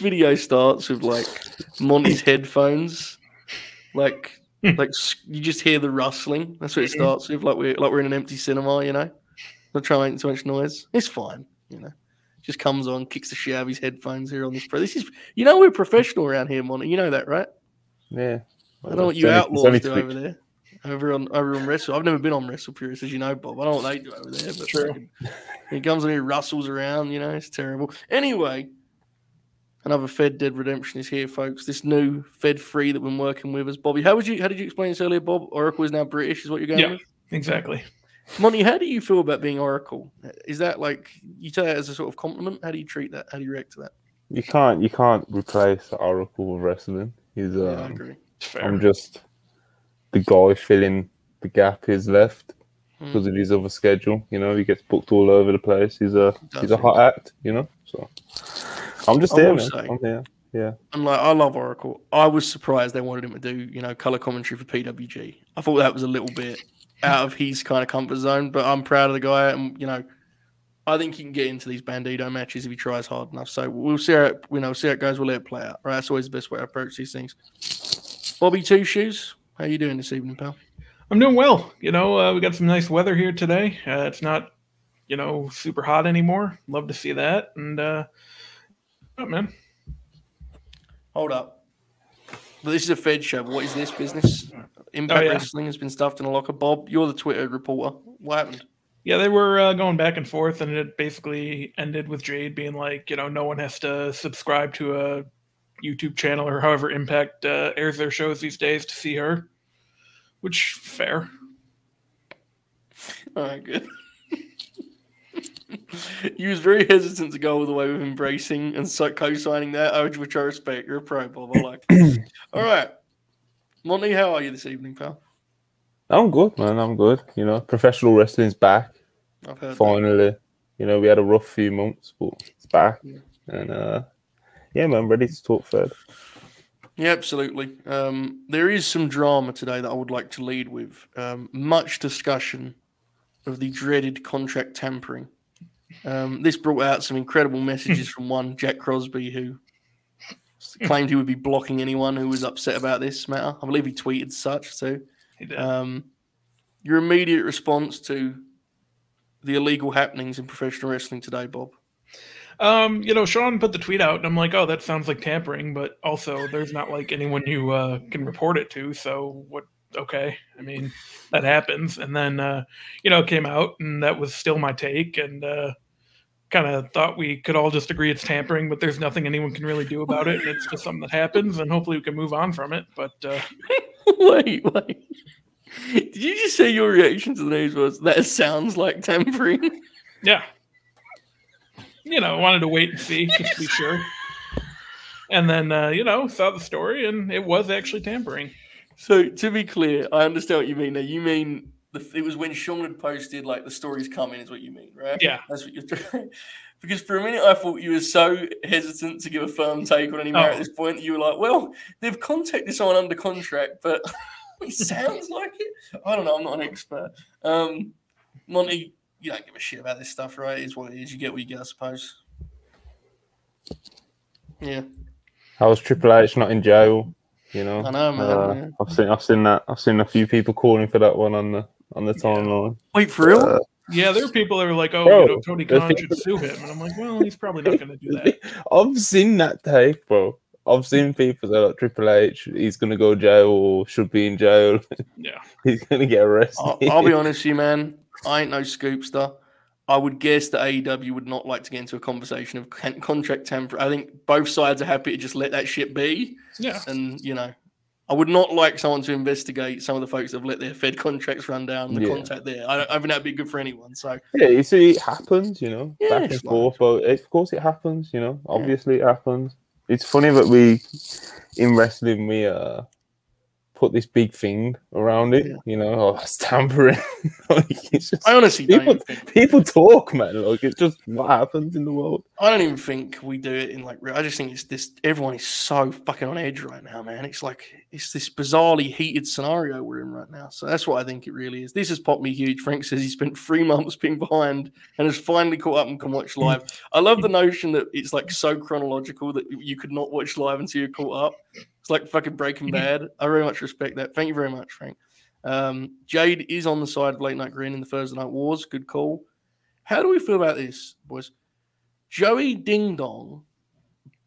video starts with like Monty's headphones, like like you just hear the rustling. That's what it starts with. Like we're like we're in an empty cinema, you know. Not trying to make too much noise. It's fine, you know. Just comes on, kicks the shit out of his headphones here on this. Pro. This is, you know, we're professional around here, Monty. You know that, right? Yeah. I don't know what you outlaws do over there. Over on over on Wrestle. I've never been on Wrestle Purist, as you know, Bob. I don't know what they do over there, but True. fucking- he comes on here, rustles around, you know, it's terrible. Anyway, another Fed Dead Redemption is here, folks. This new Fed Free that we're working with us. Bobby, how would you how did you explain this earlier, Bob? Oracle is now British, is what you're going Yeah. with? Exactly. Monty, how do you feel about being Oracle? Is that like you take that as a sort of compliment? How do you treat that? How do you react to that? You can't you can't replace Oracle with wrestling. He's Yeah, I um, agree. It's fair. I'm just the guy filling the gap he's left Hmm. because of his other schedule. You know, he gets booked all over the place. He's a he's a hot act. You know, so I'm just I here, will man. say- I'm here. Yeah, And like, I love Oracle. I was surprised they wanted him to do, you know, color commentary for PWG. I thought that was a little bit out of his kind of comfort zone, but I'm proud of the guy. And, you know, I think he can get into these Bandito matches if he tries hard enough. So we'll see how it, you know, see how it goes. We'll let it play out. Right. That's always the best way to approach these things. Bobby Two Shoes, how you doing this evening, pal? I'm doing well. You know, uh, we got some nice weather here today. Uh, it's not, you know, super hot anymore. Love to see that. And, uh, oh, man. Hold up. But this is a Fed show. What is this business? Impact Oh, yeah. Wrestling has been stuffed in a locker. Bob, you're the Twitter reporter. What happened? Yeah, they were uh, going back and forth, and it basically ended with Jade being like, you know, no one has to subscribe to a YouTube channel or however Impact uh, airs their shows these days to see her, which fair. All right, good. He was very hesitant to go all the way with embracing and so co-signing that, uh, which I respect. You're a pro, Bob. I like. all right, Monty, how are you this evening, pal? I'm good, man. I'm good. You know, professional wrestling's back I've heard. that. finally. You know, we had a rough few months, but it's back, Yeah. and uh, yeah, man, ready to talk Fed. Yeah, absolutely. Um, there is some drama today that I would like to lead with. Um, much discussion of the dreaded contract tampering. Um, this brought out some incredible messages from one Jack Crosby, who claimed he would be blocking anyone who was upset about this matter. I believe he tweeted such. Did. um, your immediate response to the illegal happenings in professional wrestling today, Bob? Um, you know, Sean put the tweet out, and I'm like, oh, that sounds like tampering, but also there's not like anyone you uh, can report it to. So what? Okay, I mean that happens, and then uh, you know it came out, and that was still my take, and uh, kind of thought we could all just agree it's tampering, but there's nothing anyone can really do about it, and it's just something that happens, and hopefully we can move on from it. But uh, wait, wait. Did you just say your reaction to the news was that sounds like tampering? yeah, you know, I wanted to wait and see just to be sure. And then, uh, you know, saw the story, and it was actually tampering. So to be clear, I understand what you mean. Now you mean the, it was when Sean had posted like the stories coming, is what you mean, right? Yeah. that's what you're doing. Because for a minute I thought you were so hesitant to give a firm take on any matter Oh. at this point. You were like, "Well, they've contacted someone under contract, but it sounds like it." I don't know. I'm not an expert. Um, Monty, you don't give a shit about this stuff, right? It's what it is. You get what you get, I suppose. Yeah, How was Triple H not in jail? You know, I know, man. Uh, yeah. I've seen I've seen that I've seen a few people calling for that one on the on the timeline. Wait for real? Uh, Yeah, there are people that are like, "Oh, Bro, you know, Tony the Khan thing- should sue him," and I'm like, "Well, he's probably not going to do that." I've seen that take, bro. I've seen people say like Triple H, he's gonna go jail or should be in jail. Yeah, he's gonna get arrested. I'll, I'll be honest with you, man. I ain't no scoopster. I would guess that AEW would not like to get into a conversation of contract temper. I think both sides are happy to just let that shit be. yeah, And, you know, I would not like someone to investigate some of the folks that have let their Fed contracts run down, the Yeah. contact there. I, don't, I think that'd be good for anyone. So, Yeah, you see, it happens, you know, Yeah, back and forth. But of course, it happens, you know. Obviously, it happens. It's funny that we, in wrestling, we uh, put this big thing around it. Yeah. You know, oh, it's tampering. like, it's just, I honestly don't people, think people talk, man. Like it's just what happens in the world. I don't even think we do it in like. real- I just think it's this. Everyone is so fucking on edge right now, man. It's like it's this bizarrely heated scenario we're in right now. So that's what I think it really is. This has popped me huge. Frank says he spent three months being behind and has finally caught up and can watch live. I love the notion that it's like so chronological that you could not watch live until you're caught up. It's like fucking Breaking Bad. I very much respect that. Thank you very much, Frank. Um, Jade is on the side of Late Night Grin in the Thursday night wars. Good call. How do we feel about this, boys? Joey Ding Dong,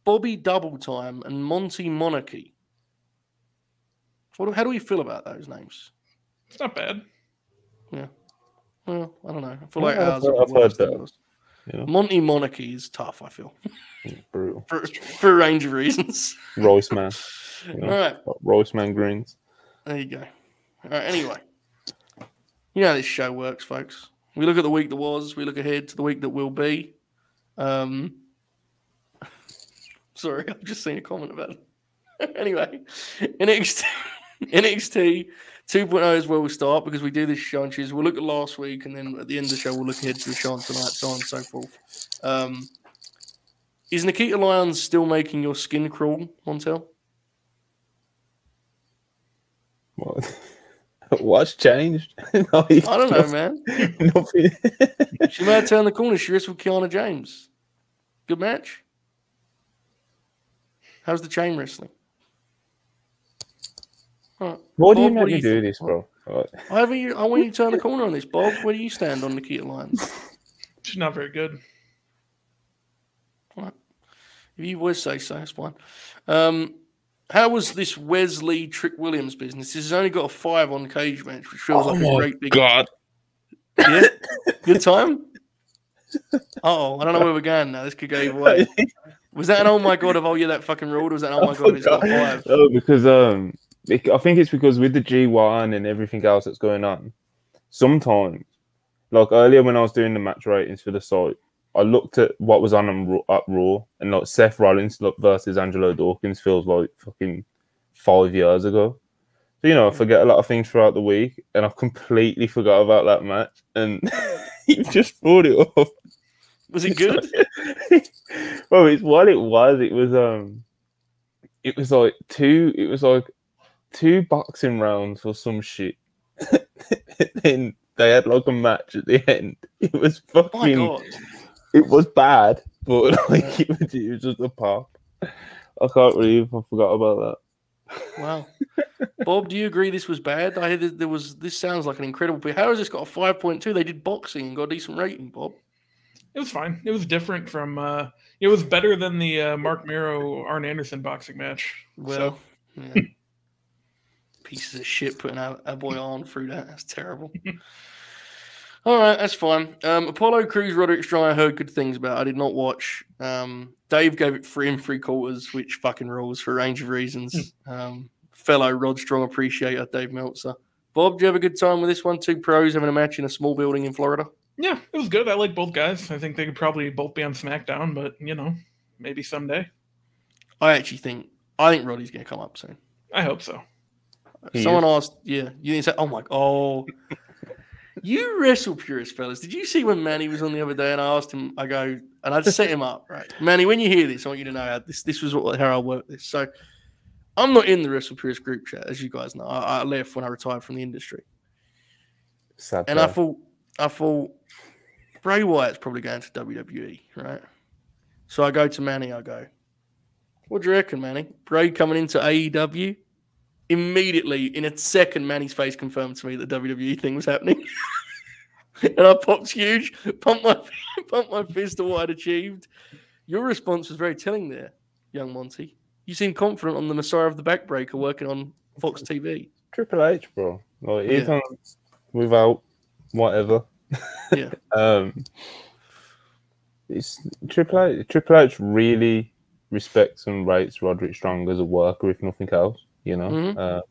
Bobby Double Time, and Monty Monarchy. What, do- how do we feel about those names? It's not bad. Yeah. Well, I don't know. I feel like Yeah, I've ours heard- are I've worse heard that. yours. You know, Monty Monarchy is tough, I feel, brutal. for, for a range of reasons. Royce man, you know, right, Royce man greens. there you go. Right, anyway. You know how this show works, folks. We look at the week that was, we look ahead to the week that will be. Um, sorry, I've just seen a comment about it. anyway, NXT, NXT 2.0 is where we'll start because we do this show on Tuesday. We'll look at last week and then at the end of the show, we'll look ahead to the show on tonight, so on and so forth. Um, is Nikita Lyons still making your skin crawl, Montel? What? What's changed? no, I don't know, man. Nothing. She may have turned the corner. She wrestled Kiana James. Good match. How's the chain wrestling? Alright. Why do you Bob, make what do me you do this, bro? Like, I, have you, I want you to turn the corner on this, Bob. Where do you stand on Nikita Lyons? She's not very good. If you would say so, that's fine. Um, how was this Wes Lee Trick Williams business? This has only got a five on Cagematch, which feels like a great big God. Yeah, good time. Oh, I don't know where we're going now. This could go either way. Was that an oh my god of oh yeah that fucking ruled? Or was that oh my god it's got five? Oh, because um, I think it's because with the G1 and everything else that's going on, sometimes, like earlier when I was doing the match ratings for the site, I looked at what was on on Raw- and like Seth Rollins versus Angelo Dawkins feels like fucking five years ago. So you know, I forget a lot of things throughout the week, and I've completely forgot about that match, and he just brought it up. Was it good? well, it's what it was. It was um, it was like two. It was like two boxing rounds or some shit. then they had like a match at the end. It was Oh fucking. god! It was bad, but like it was, it was just a pop. I can't believe I forgot about that. Wow, Bob, do you agree this was bad? I heard there was. This sounds like an incredible. But how has this got a five point two? They did boxing and got a decent rating, Bob. It was fine. It was different from. uh It was better than the uh, Mark Miro Arn Anderson boxing match. Well, yeah. pieces of shit putting our, our boy on through that. That's terrible. All right, that's fine. Um, Apollo Crews Roderick Strong, I heard good things about. I did not watch. Um, Dave gave it three and three quarters, which fucking rules for a range of reasons. Um, fellow Rod Strong appreciator, Dave Meltzer. Bob, do you have a good time with this one? Two pros having a match in a small building in Florida. Yeah, it was good. I like both guys. I think they could probably both be on SmackDown, but you know, maybe someday. I actually think I think Roddy's going to come up soon. I hope so. He Someone asked, yeah, you didn't say, oh my, oh, you wrestle purist fellas. Did you see when Manny was on the other day and I asked him, I go, and I'd set him up, right? Manny, when you hear this, I want you to know how this, this was what, how I work this. So I'm not in the wrestle purist group chat, as you guys know. I, I left when I retired from the industry. Sad And I thought, I thought Bray Wyatt's probably going to WWE, right? So I go to Manny, I go, what do you reckon, Manny? Bray coming into AEW? Immediately, in a second, Manny's face confirmed to me that WWE thing was happening. and I popped huge, pumped my, pumped my fist to what I'd achieved. Your response was very telling there, young Monty. You seem confident on the Messiah of the Backbreaker working on Fox TV. Triple H, bro. Like Yeah. even without whatever. Yeah. um, it's Triple H. Triple H really respects and rates Roderick Strong as a worker, if nothing else. You know, Mhm. uh,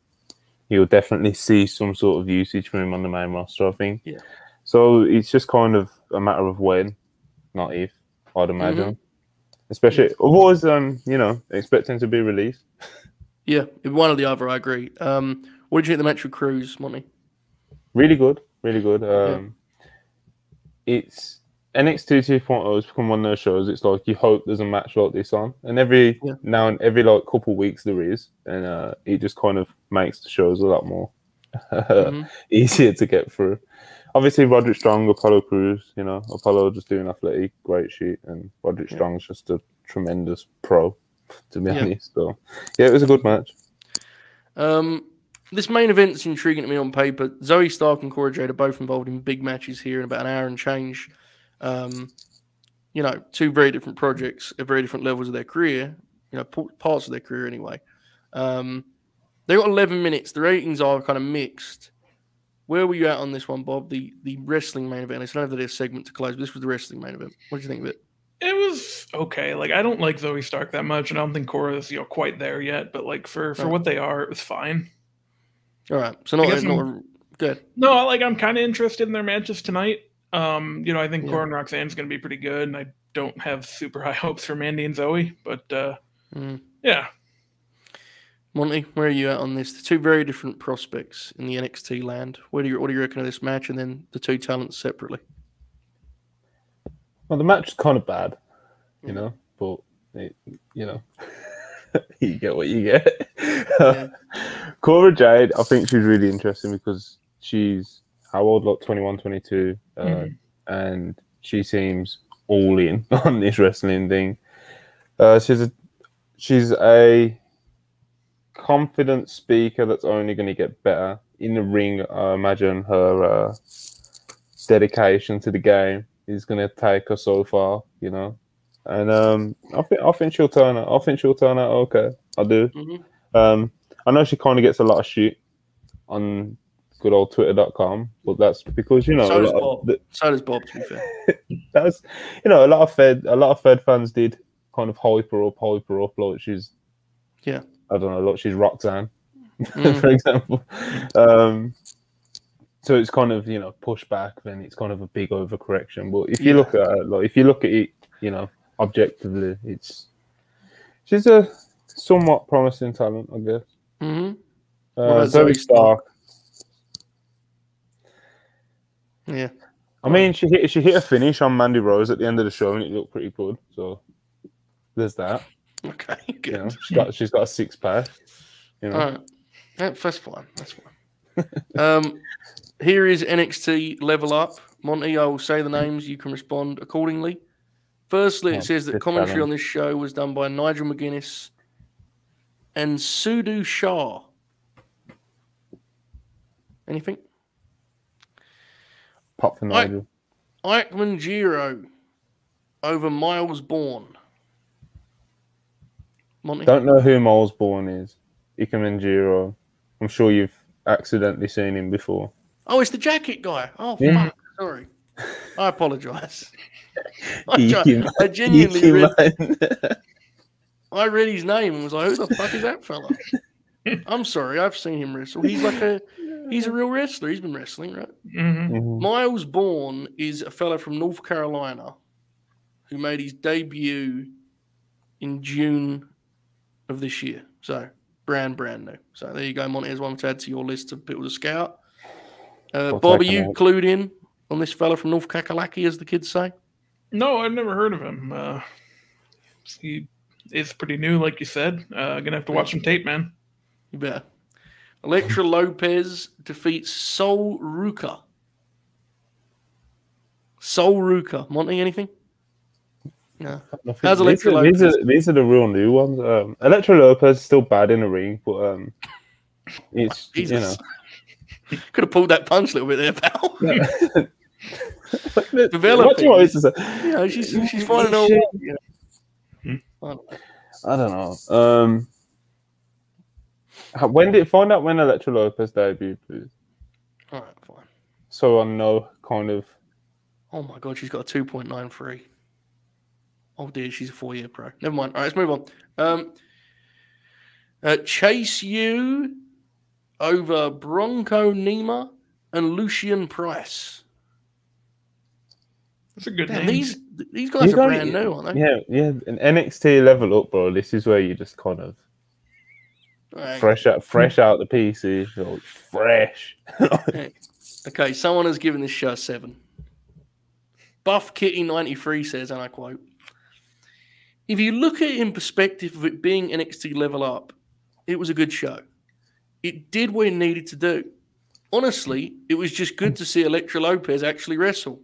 you'll definitely see some sort of usage from him on the main roster. I think. Yeah. So it's just kind of a matter of when, not if. I'd imagine. Especially, otherwise, um, you know, expecting to be released. Yeah, one or the other. I agree. Um, What did you think of the match with Crews, Monty? Really good, really good. Um, It's NXT 2.0 has become one of those shows. It's like you hope there's a match like this on, and every Yeah. now and every like couple weeks there is, and uh, it just kind of makes the shows a lot more Mhm. easier to get through. Obviously, Roderick Strong, Apollo Crews, you know, Apollo just doing athletic, great shit, and Roderick Yeah. Strong's just a tremendous pro, to be Yeah. honest. So, yeah, it was a good match. Um, this main event's intriguing to me on paper. Zoe Stark and Cora Jade are both involved in big matches here in about an hour and change. Um, you know, two very different projects at very different levels of their career. You know, parts of their career anyway. Um, they got 11 minutes. The ratings are kind of mixed. Where were you at on this one, Bob? The the wrestling main event. I don't know if there's a segment to close, but this was the wrestling main event. What do you think of it? It was okay. Like I don't like Zoe Stark that much, and I don't think Cora's you know quite there yet. But like for for Right. what they are, it was fine. All right, so not, not good. No, like I'm kind of interested in their matches tonight. Um, you know, I think Yeah. Cora and Roxanne's going to be pretty good, and I don't have super high hopes for Mandy and Zoe, but uh, Mm. yeah, Monty, where are you at on this? The two very different prospects in the NXT land. What do you what do you reckon of this match, and then the two talents separately? Well, the match is kind of bad, you Mm. know, but it, you know, you get what you get. Yeah. Cora Jade, I think she's really interesting because she's how old? Like 21, 22, uh, Mhm. and she seems all in on this wrestling thing. Uh, she's a she's a confident speaker that's only going to get better in the ring. I imagine her uh, dedication to the game is going to take her so far, you know. And um, I think I think she'll turn out. I think she'll turn out okay. I do. Mhm. Um, I know she kind of gets a lot of shit on good old Twitter.com, but that's because you know So does Bob. the, So does Bob, to be fair. that's you know a lot of Fed a lot of Fed fans did kind of hype her up, hype her up like she's Yeah. I don't know, like she's Roxanne, Mm. for example. Um, so it's kind of you know pushed back, then it's kind of a big overcorrection. But if you Yeah. look at it, like if you look at it, you know, objectively, it's she's a somewhat promising talent, I guess. hmm Uh, Zoe Stark? Stark. Yeah. I mean, she hit she hit a finish on Mandy Rose at the end of the show, and it looked pretty good. So there's that. Okay. Good. You know, she's got she's got a six pack. You know, All right. Yeah, that's fine. That's fine. um, here is NXT Level Up. Monty, I will say the names. You can respond accordingly. Firstly, Oh, it says that commentary on this show was done by Nigel McGuinness and Sudu Shah. Anything? Pop for I- Nigel. Ikemen Jiro over Myles Borne. Monty? Don't know who Myles Borne is. Ikemen Jiro. I'm sure you've accidentally seen him before. Oh, it's the jacket guy. Oh, Yeah. fuck. Sorry. I apologise. I, I genuinely read, I read his name and was like, who the fuck is that fella? I'm sorry, I've seen him wrestle. He's like a he's a real wrestler. He's been wrestling, right? hmm Mhm. Myles Borne is a fella from North Carolina who made his debut in June of this year. So brand brand new. So there you go, Monty. Here's one to add to your list of people to scout. Uh, I'll Bob, are you out. clued in on this fella from North Kakalaki, as the kids say? No, I've never heard of him. Uh, he is pretty new, like you said. Uh, gonna have to watch some tape, man. You better. Elektra Lopez defeats Sol Ruka. Sol Ruka. Monty, anything? No. How's these, Elektra are, these, Lopez? are, these are the real new ones. Um, Elektra Lopez is still bad in the ring, but um, it's you know. Could have pulled that punch a little bit there, pal. Developing. you want me to say? you know, she's, she's finding all. Know. I don't know. I don't know. Um, when did find out when Elektra Lopez debuted, please? All right, fine. So I know kind of. Oh my god, she's got a 2.93. Oh dear, she's a four year pro. Never mind. All right, let's move on. Um, uh, Chase you over Bronco Nima and Lucien Price. That's a good Damn, name. these these guys You are don't- brand new, aren't they? Yeah, yeah. An NXT level up, bro. This is where you just kind of. Right. fresh out, fresh out the PC, like, fresh. Okay, someone has given this show a seven. Buff Kitty 93 says, and I quote, If you look at it in perspective of it being NXT level up, it was a good show. It did what it needed to do. Honestly, it was just good to see Elektra Lopez actually wrestle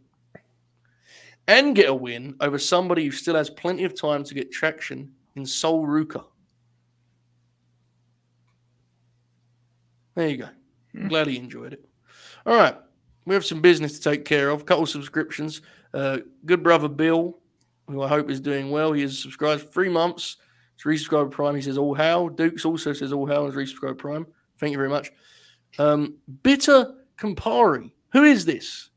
and get a win over somebody who still has plenty of time to get traction in Sol Ruka. There you go. Glad he enjoyed it. All right. We have some business to take care of. A couple of subscriptions. Uh, good brother Bill, who I hope is doing well. He has subscribed for three months. It's resubscribed Prime. He says all how. Dukes also says all how and is resubscribed Prime. Thank you very much. Um, Bitter Campari. Who is this?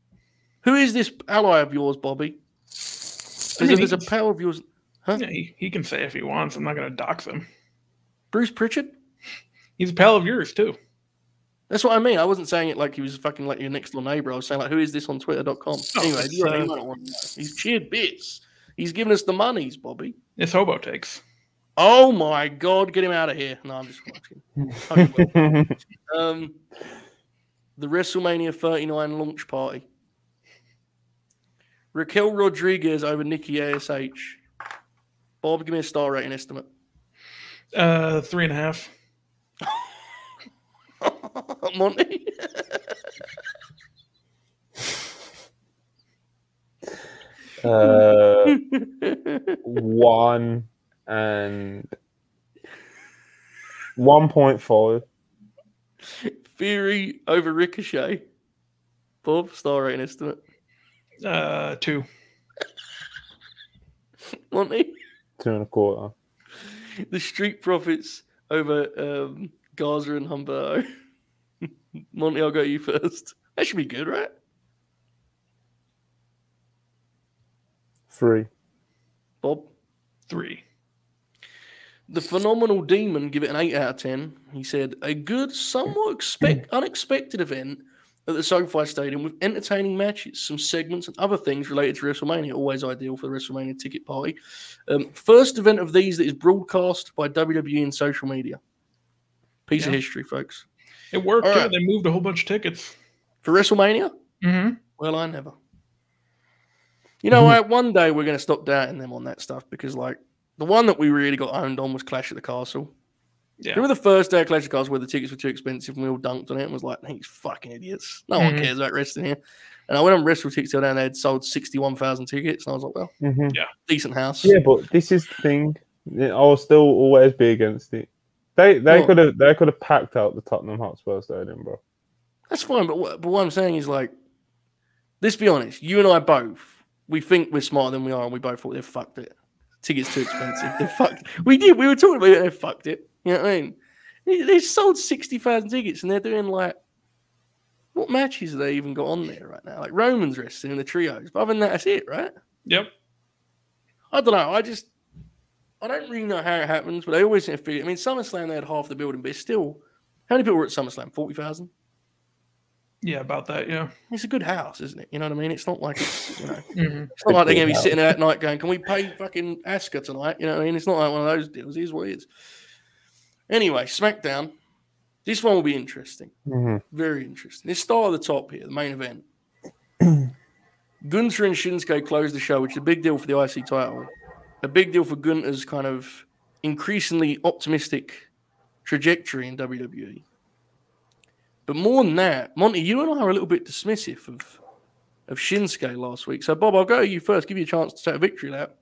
Who is this ally of yours, Bobby? I mean, there's a he's- pal of yours? Huh? Yeah, he, he can say if he wants. I'm not going to dox him. Bruce Pritchard? He's a pal of yours too. That's what I mean. I wasn't saying it like he was fucking like your next door neighbor. I was saying like, who is this on twitter.com? No, anyway, it's, you, uh, might want to know. He's cheered bits. He's given us the monies, Bobby. It's hobo takes. Oh my god, get him out of here. No, I'm just watching. Um, the WrestleMania 39 launch party. Raquel Rodriguez over Nikki ASH. Bob, give me a star rating estimate. Uh, three and a half. Monty. uh, one and one point five. Theory over Ricochet. Bob, star rating estimate. Uh, two. Monty. Two and a quarter. The Street Profits over um, Garza and Humberto. Monty, I'll go you first. That should be good, right? Three. Bob. Three. The Phenomenal Demon give it an 8 out of 10. He said, a good, somewhat expect- unexpected event at the SoFi Stadium with entertaining matches, some segments, and other things related to WrestleMania. Always ideal for the WrestleMania ticket party. Um, first event of these that is broadcast by WWE and social media. Piece of history, folks. It worked. All too. right. They moved a whole bunch of tickets. For WrestleMania? Mm-hmm. Well, I never. You know what? One day we're going to stop doubting them on that stuff because, like, the one that we really got owned on was Clash at the Castle. Yeah. Remember the first day of Clash of the Castle where the tickets were too expensive and we all dunked on it and was like, these fucking idiots. No one Mhm. cares about wrestling here. And I went on Wrestle Tickets down they had sold 61,000 tickets. And I was like, well, Mhm. decent house. Yeah, but this is the thing. I'll still always be against it. They they What? could have they could have packed out the Tottenham Hotspur Stadium, bro. That's fine. But what, but what I'm saying is, like, let's be honest. You and I both, we think we're smarter than we are, and we both thought they fucked it. Tickets too expensive. they fucked. We did. We were talking about it. They fucked it. You know what I mean? They, they sold sixty thousand tickets, and they're doing like, what matches have they even got on there right now? Like Roman's wrestling in the trios. But other than that, that's it, right? Yep. I don't know. I just, I don't really know how it happens, but they always seem to feel. I mean, SummerSlam they had half the building, but still. How many people were at SummerSlam? Forty thousand. Yeah, about that. Yeah. It's a good house, isn't it? You know what I mean? It's not like it's you know. Mm-hmm. It's not like they're going to be sitting there at night going, "Can we pay fucking Asuka tonight?" You know what I mean? It's not like one of those deals. It is what it is. Anyway, SmackDown. This one will be interesting. Mhm. Very interesting. Let's start at the top here, the main event. Gunther and Shinsuke closed the show, which is a big deal for the IC title. A big deal for Gunther's kind of increasingly optimistic trajectory in WWE. But more than that, Monty, you and I are a little bit dismissive of of Shinsuke last week. So, Bob, I'll go to you first. Give you a chance to take a victory lap.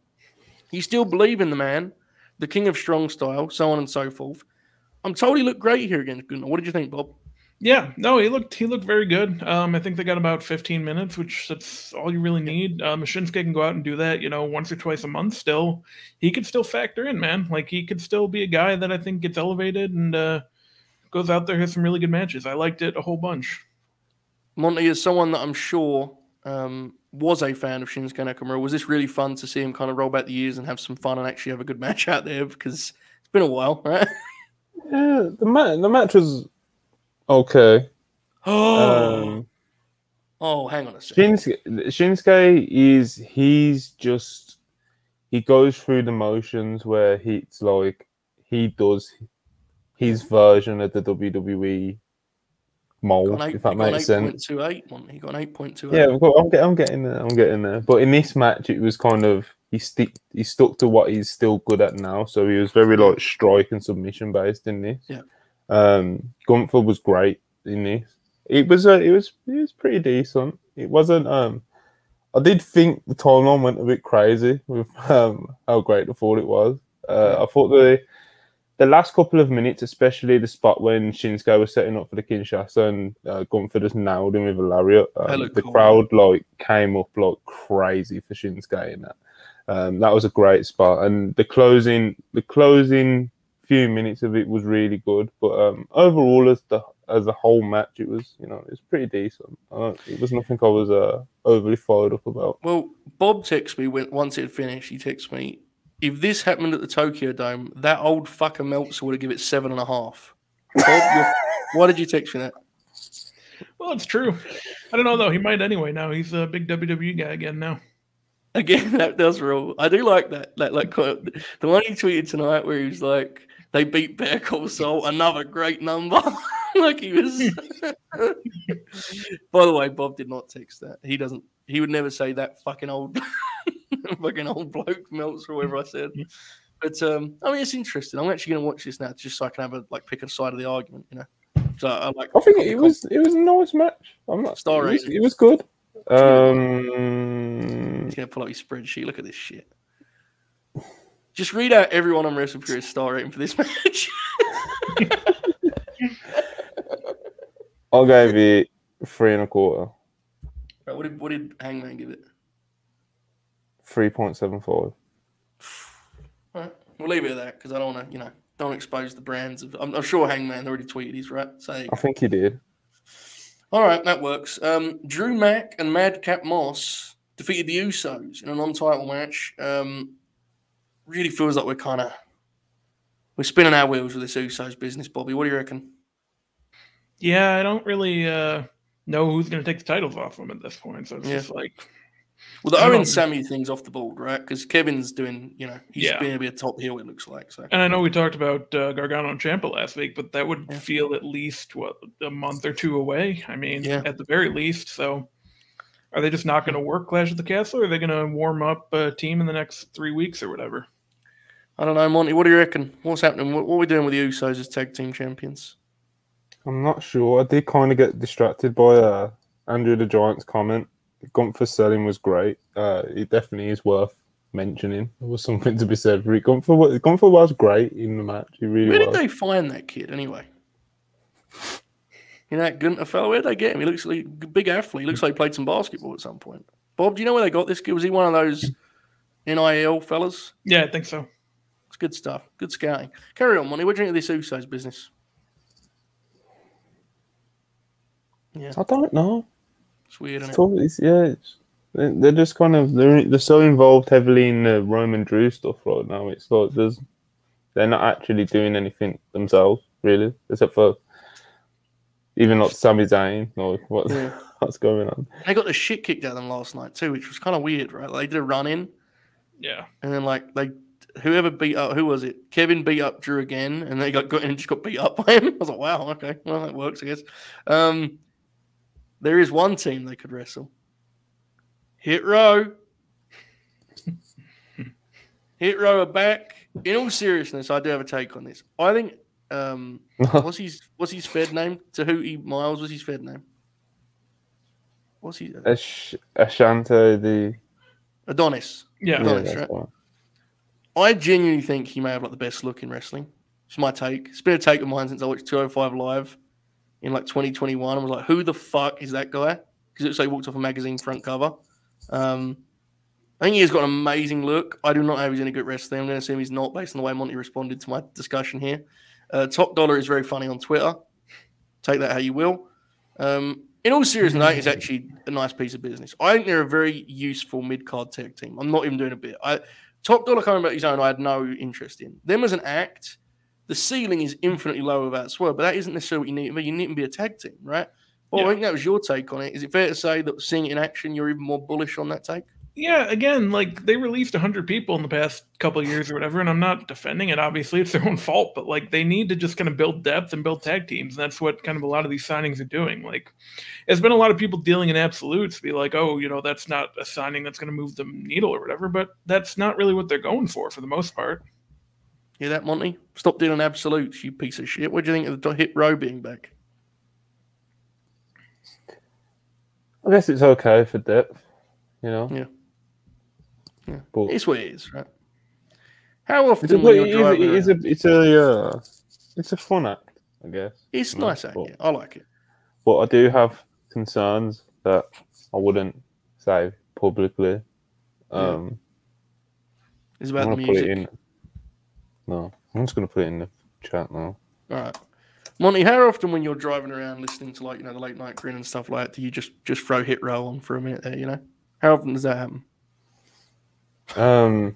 You still believe in the man, the king of strong style, so on and so forth. I'm told he looked great here against Gunther. What did you think, Bob? Yeah, no, he looked he looked very good. Um, I think they got about 15 minutes, which that's all you really need. Um, Shinsuke can go out and do that, you know, once or twice a month. Still, he could still factor in, man. Like he could still be a guy that I think gets elevated and uh, goes out there has some really good matches. I liked it a whole bunch. Monty is someone that I'm sure um, was a fan of Shinsuke Nakamura. Was this really fun to see him kind of roll back the years and have some fun and actually have a good match out there? Because it's been a while, right? Yeah, the match the match was okay. Oh, Um, oh, hang on a second. Shinsuke, Shinsuke is he's just he goes through the motions where he's like he does his version of the WWE mold, Got an eight, if that he got an makes sense. 8.28 one. He got an 8.28. Yeah, well, I'm, get, I'm getting there. I'm getting there. But in this match, it was kind of he stick he stuck to what he's still good at now. So he was very like strike and submission based in this. Yeah. Um, Gunther was great in this. It was uh, it was it was pretty decent. It wasn't. Um, I did think the timeline went a bit crazy with um how great I thought it was. Uh, I thought the the last couple of minutes, especially the spot when Shinsuke was setting up for the Kinshasa and uh, Gunther just nailed him with a lariat. Um, the cool. crowd like came up like crazy for Shinsuke in that. Um, that was a great spot, and the closing, the closing few minutes of it was really good. But um, overall, as the as a whole match, it was you know it was pretty decent. I don't, it was nothing I was uh, overly fired up about. Well, Bob texted me when once it had finished. He texted me, if this happened at the Tokyo Dome, that old fucker Meltzer would have give it seven and a half. Bob, why did you text me that? Well, it's true. I don't know though. He might anyway. Now he's a big WWE guy again. Now. Again, that does rule. I do like that. That like the one he tweeted tonight where he was like, "They beat Better Call Saul, another great number." like he was. By the way, Bob did not text that. He doesn't. He would never say that fucking old, fucking old bloke melts or whatever I said. But um, I mean, it's interesting. I'm actually going to watch this now just so I can have a like pick a side of the argument. You know, so I, I like. I think it was it was a nice match. I'm not Star it was, it was good. Um, He's going to pull up his spreadsheet. Look at this shit. Just read out everyone on Wrestle Purists star rating for this match. I gave it three and a quarter, Right, what did what did Hangman give it? three point seven five. All right, we'll leave it at that because I don't want to, you know, don't expose the brands of. I'm, I'm sure Hangman already tweeted his right. So I think he did. all right, that works. Um, Drew Mack and Madcap Moss defeated the Usos in a non-title match. Um, really feels like we're kind of we're spinning our wheels with this Usos business, Bobby. What do you reckon? Yeah, I don't really uh, know who's going to take the titles off him at this point. So it's Yeah. just like, Well, the Owen. Sammy thing's off the board, right? Because Kevin's doing, you know, he's Yeah. being a bit top heel. It looks like so. and I know we talked about uh, Gargano and Ciampa last week, but that would Yeah. feel at least what a month or two away. I mean, Yeah. at the very least. So, are they just not going to work Clash of the Castle, or are they going to warm up a team in the next three weeks or whatever? I don't know, Monty. What do you reckon? What's happening? What, what are we doing with the Usos as tag team champions? I'm not sure. I did kind of get distracted by uh, Andrew the Giant's comment. Gunther selling was great. Uh, it definitely is worth mentioning. There was something to be said for it. Gunther, Gunther was great in the match. He really Where did was. they find that kid anyway? You know, that Gunther fellow, where did they get him? He looks like a big athlete. He looks like he played some basketball at some point. Bob, do you know where they got this kid? Was he one of those NIL fellas? Yeah, I think so. It's good stuff. Good scouting. Carry on, Money. What do you think of this Usos business? Yeah. I don't know. It's weird, isn't It's it? It's, yeah, it's, they're they're just kind of they're they're so involved heavily in the Roman Drew stuff right now. It's like there's they're not actually doing anything themselves really, except for even like Sami Zayn. or what Yeah. what's going on? They got the shit kicked out of them last night too, which was kind of weird, right? Like, they did a run in, Yeah. and then like they whoever beat up who was it? Kevin beat up Drew again, and they got, got and just got beat up by him. I was like, wow, okay, well that works, I guess. Um, there is one team they could wrestle. Hit row. Hit row are back. In all seriousness, I do have a take on this. I think um, what's his what's his Fed name? To Tehuti Miles was his Fed name. What's he? Ash- Ashante the Adonis. Yeah. No, yeah, that's that's right. right. I genuinely think he may have like the best look in wrestling. It's my take. It's been a take of mine since I watched 205 Live in like 2021. I was like, who the fuck is that guy? Because it looks like he walked off a magazine front cover. Um, I think he's got an amazing look. I do not know if he's any good wrestling. I'm going to assume he's not based on the way Monty responded to my discussion here. Uh, Top Dolla is very funny on Twitter. Take that how you will. Um, in all seriousness, it's actually a nice piece of business. I think they're a very useful mid card tech team. I'm not even doing a bit. I, Top Dolla coming back his own, I had no interest in. Them as an act, the ceiling is infinitely lower without swerve, but that isn't necessarily what you need. But you need to be a tag team, right? Well, Yeah. I think that was your take on it. Is it fair to say that seeing it in action, you're even more bullish on that take? Yeah, again, like they released 100 people in the past couple of years or whatever, and I'm not defending it. Obviously, it's their own fault, but like they need to just kind of build depth and build tag teams. And that's what kind of a lot of these signings are doing. Like, there's been a lot of people dealing in absolutes, be like, oh, you know, that's not a signing that's going to move the needle or whatever, but that's not really what they're going for for the most part. Hear that, Monty? Stop dealing absolutes, you piece of shit. What do you think of the hit row being back? I guess it's okay for depth, you know. Yeah. Yeah, But it's what it is, right? How it's often a, when you're is, driving it is a it's a uh, it's a fun act, I guess. it's nice, act, but- yeah. I like it. But I do have concerns that I wouldn't say publicly. Um, It's I'm about the music. it in. No, I'm just gonna put it in the chat now. All right. Monty, how often when you're driving around listening to like, you know, the late night grin and stuff like that, do you just just throw hit row on for a minute there, you know? How often does that happen? Um,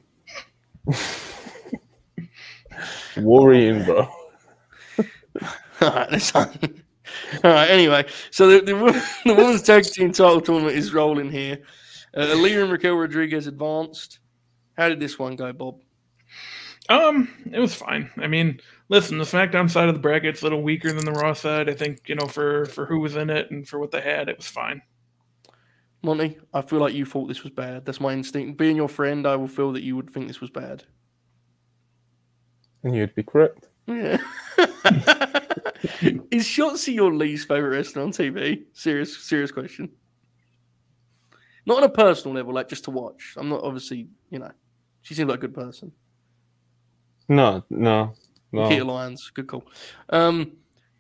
worrying, bro. All right, that's fine. All right, anyway, so the, the, the women's tag team title tournament is rolling here. Uh, Aaliyah and Raquel Rodriguez advanced. How did this one go, Bob? Um, it was fine. I mean, listen, the SmackDown side of the bracket's a little weaker than the Raw side. I think you know for for who was in it and for what they had, it was fine. Monty, I feel like you thought this was bad. That's my instinct. Being your friend, I will feel that you would think this was bad. And you'd be correct. Yeah. is Shotzi your least favorite wrestler on TV? Serious, serious question. Not on a personal level, like just to watch. I'm not obviously, you know, she seems like a good person. No, no, no. Nikita Lyons, good call. Um,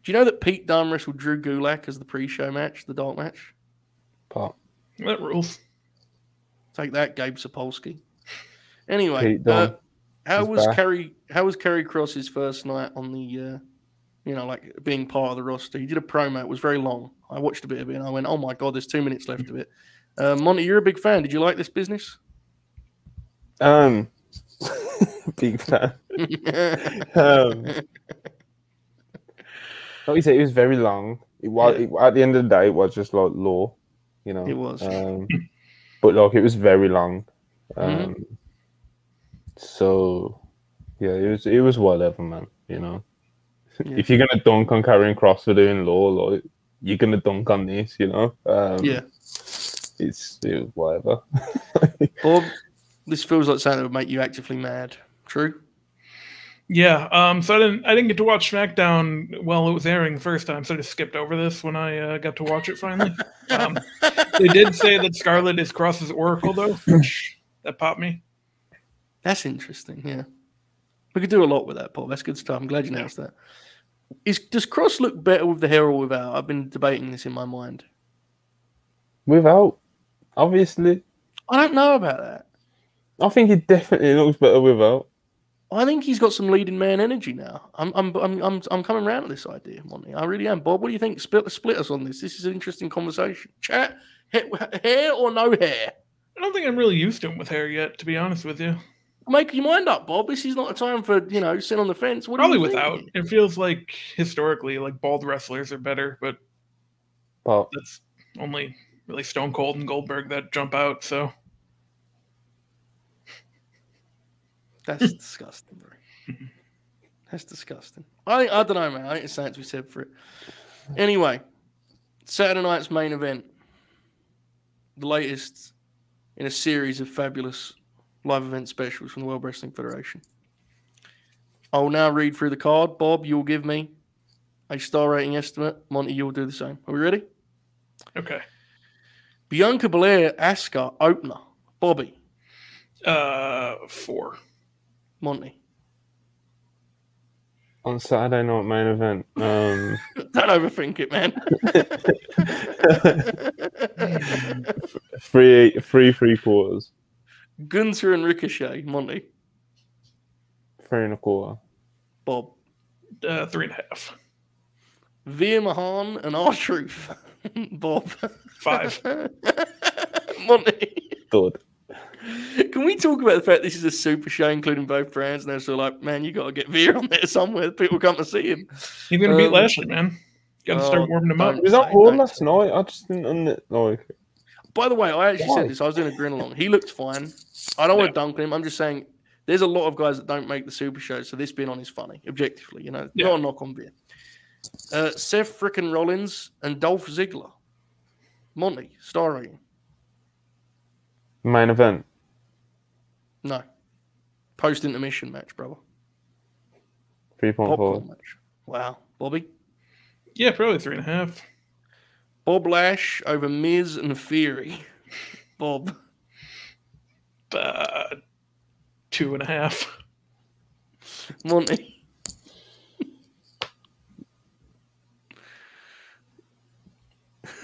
do you know that Pete Dunne wrestled Drew Gulak as the pre-show match, the dark match? Pop. That rules. Take that, Gabe Sapolsky. Anyway, Pete uh, Dunne how is was back. Kerry? How was Karrion Kross's first night on the, uh, you know, like being part of the roster? He did a promo. It was very long. I watched a bit of it and I went, "Oh my god, there's two minutes left of it." Uh, Monty, you're a big fan. Did you like this business? Um, big fan. Um, like you said, it was very long. It was Yeah. it, at the end of the day, it was just like law, you know. It was. Um, but like it was very long. Um, Mhm. So yeah, it was it was whatever, man. You know, Yeah. if you're gonna dunk on Karrion Kross for doing law, like you're gonna dunk on this, you know. Um, yeah, it's it was whatever. or this feels like something that would make you actively mad. True. Yeah. Um. So I didn't. I didn't get to watch SmackDown while it was airing the first time. So I just skipped over this when I uh, got to watch it finally. Um, they did say that Scarlett is Kross's Oracle, though. Which that popped me. That's interesting. Yeah, we could do a lot with that, Paul. That's good stuff. I'm glad you announced that. Is does Cross look better with the hair or without? I've been debating this in my mind. Without, obviously, I don't know about that. I think he definitely looks better without. I think he's got some leading man energy now. I'm I'm I'm I'm, I'm coming around to this idea, Monty. I really am. Bob, what do you think? Split split us on this. This is an interesting conversation. Chat hair or no hair? I don't think I'm really used to him with hair yet, to be honest with you. Make your mind up, Bob. This is not a time for you know sitting on the fence. What Probably without. It feels like historically, like bald wrestlers are better, but well, that's only really Stone Cold and Goldberg that jump out. So That's disgusting, bro. That's disgusting. I I don't know, man. I think it's something to be said for it. Anyway, Saturday night's main event, the latest in a series of fabulous live event specials from the World Wrestling Federation. I will now read through the card. Bob, you'll give me a star rating estimate. Monty, you'll do the same. Are we ready? okay. Bianca Belair, Asuka, opener. Bobby, Uh, four. Monty. on Saturday night main event, um, Don't overthink it, man. three, three, three quarters, Gunther and Ricochet, Monty, three and a quarter. Bob, Uh, three and a half. Veer Mahaan and R Truth, Bob, Five. Monty. Good. Can we talk about the fact this is a super show, including both brands? And they're sort of like, man, you got to get Veer on there somewhere. People come to see him. He's gonna beat Um, Lashley, man. Got to oh, start warming him up. don't- was on Say, last night. I just didn't un- like. By the way, I actually Why? said this. I was doing a grin along. He looked fine. I don't want to dunk on him. I'm just saying there's a lot of guys that don't make the super show, so this being on is funny, objectively. You know, Yeah. not a knock on beer. Uh, Seth frickin' Rollins and Dolph Ziggler. Monty, star rating. Main event. No. Post intermission match, brother. Three point Popcorn match. Wow. Bobby? Yeah, probably three and a half. Bob Lash over Miz and Theory. Bob. Uh, two and a half. Monty.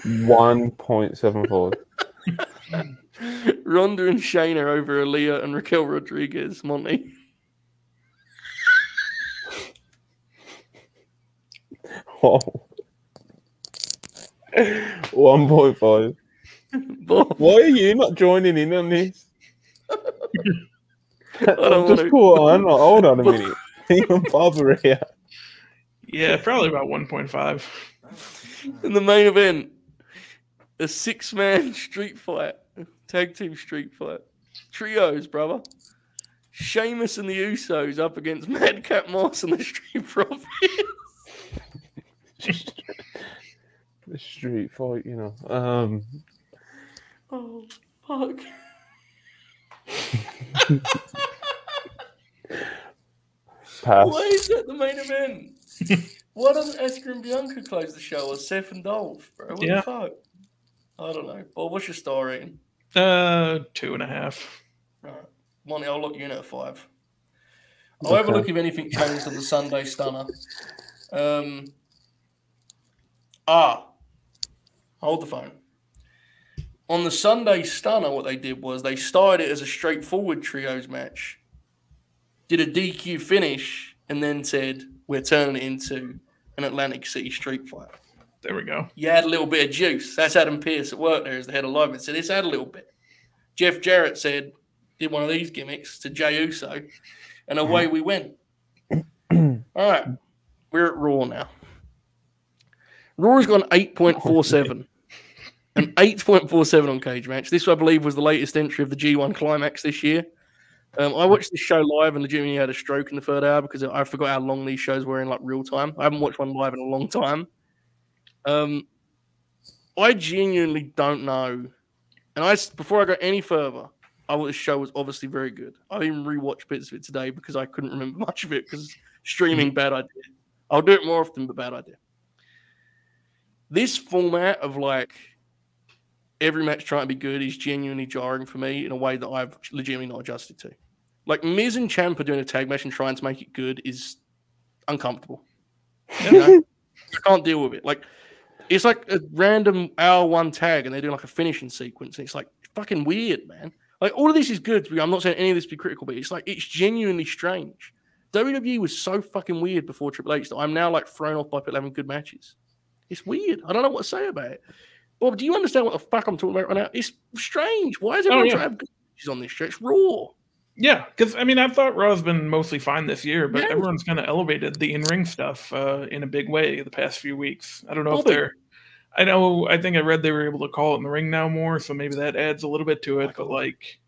One point seven four. Ronda and Shayna over Aliyah and Raquel Rodriguez. Monty. Oh. One point five. Bob. Why are you not joining in on this? I don't I'm just wanna- caught on. Hold on a minute. Even Bob are here. Yeah, probably about one point five. In the main event, a six man street fight, tag team street fight. Trios, brother. Sheamus and the Usos up against Madcap Moss and the Street Profits. The street fight, you know. Um, Oh, fuck. pass. Why is that the main event? Why doesn't Esker and Bianca close the show or Seth and Dolph, bro? What Yeah. the fuck? I don't know. Bob, what's your star rating? Uh, two and a half. Right. Monty, I'll lock you in at five. I'll have a Okay. look if anything changed on the Sunday stunner. Um, ah, hold the phone. On the Sunday stunner, what they did was they started it as a straightforward trios match, did a DQ finish, and then said, We're turning it into an Atlantic City street fight. There we go. You had a little bit of juice. That's Adam Pearce at work there as the head of live. It said, It's had a little bit. Jeff Jarrett said, Did one of these gimmicks to Jay Uso, and away we went. All right. We're at Raw now. Raw's gone 8.47. An 8.47 on Cagematch. This, I believe, was the latest entry of the G1 Climax this year. Um, I watched this show live and legitimately had a stroke in the third hour because I forgot how long these shows were in like real time. I haven't watched one live in a long time. Um, I genuinely don't know. And I, before I go any further, I this show was obviously very good. I even rewatched bits of it today because I couldn't remember much of it because streaming bad idea. I'll do it more often, but bad idea. This format of like every match trying to be good is genuinely jarring for me in a way that I've legitimately not adjusted to. Like Miz and Ciampa doing a tag match and trying to make it good is uncomfortable. You know? I can't deal with it. Like it's like a random hour one tag and they're doing like a finishing sequence. And it's like fucking weird, man. Like all of this is good. I'm not saying any of this be critical, but it's like it's genuinely strange. WWE was so fucking weird before Triple H that I'm now like thrown off by people having good matches. It's weird. I don't know what to say about it. Bob, do you understand what the fuck I'm talking about right now? It's strange. Why is everyone yeah. trying to have good matches on this show? It's raw. Yeah, because I mean, I thought Raw's been mostly fine this year, but Yeah. everyone's kind of elevated the in-ring stuff uh, in a big way the past few weeks. I don't know if they're. I know. I think I read they were able to call it in the ring now more, so maybe that adds a little bit to it. But like,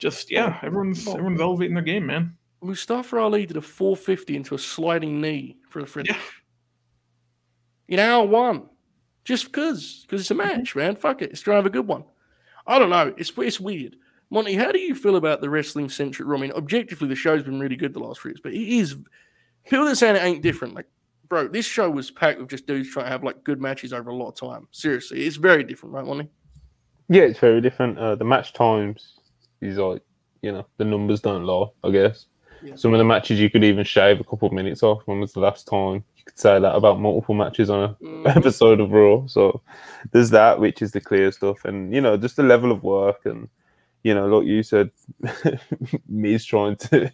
just yeah, oh, everyone's oh. everyone's elevating their game, man. Mustafa Ali did a 450 into a sliding knee for the finish. Yeah. In hour one. Just because. Because it's a mm-hmm. match, man. Fuck it. It's trying to have a good one. I don't know. It's, it's weird. Monty, how do you feel about the wrestling centric Raw? I mean, objectively, the show's been really good the last few years, but it is. People that are saying it ain't different, like, bro, this show was packed with just dudes trying to have like good matches over a lot of time. Seriously, it's very different, right, Monty? Yeah, it's very different. Uh, the match times is like, you know, the numbers don't lie, I guess. Yeah. Some of the matches you could even shave a couple of minutes off. When was the last time you could say that about multiple matches on a Mhm. episode of Raw? So there's that, which is the clear stuff, and you know, just the level of work, and you know, like you said, Miz trying to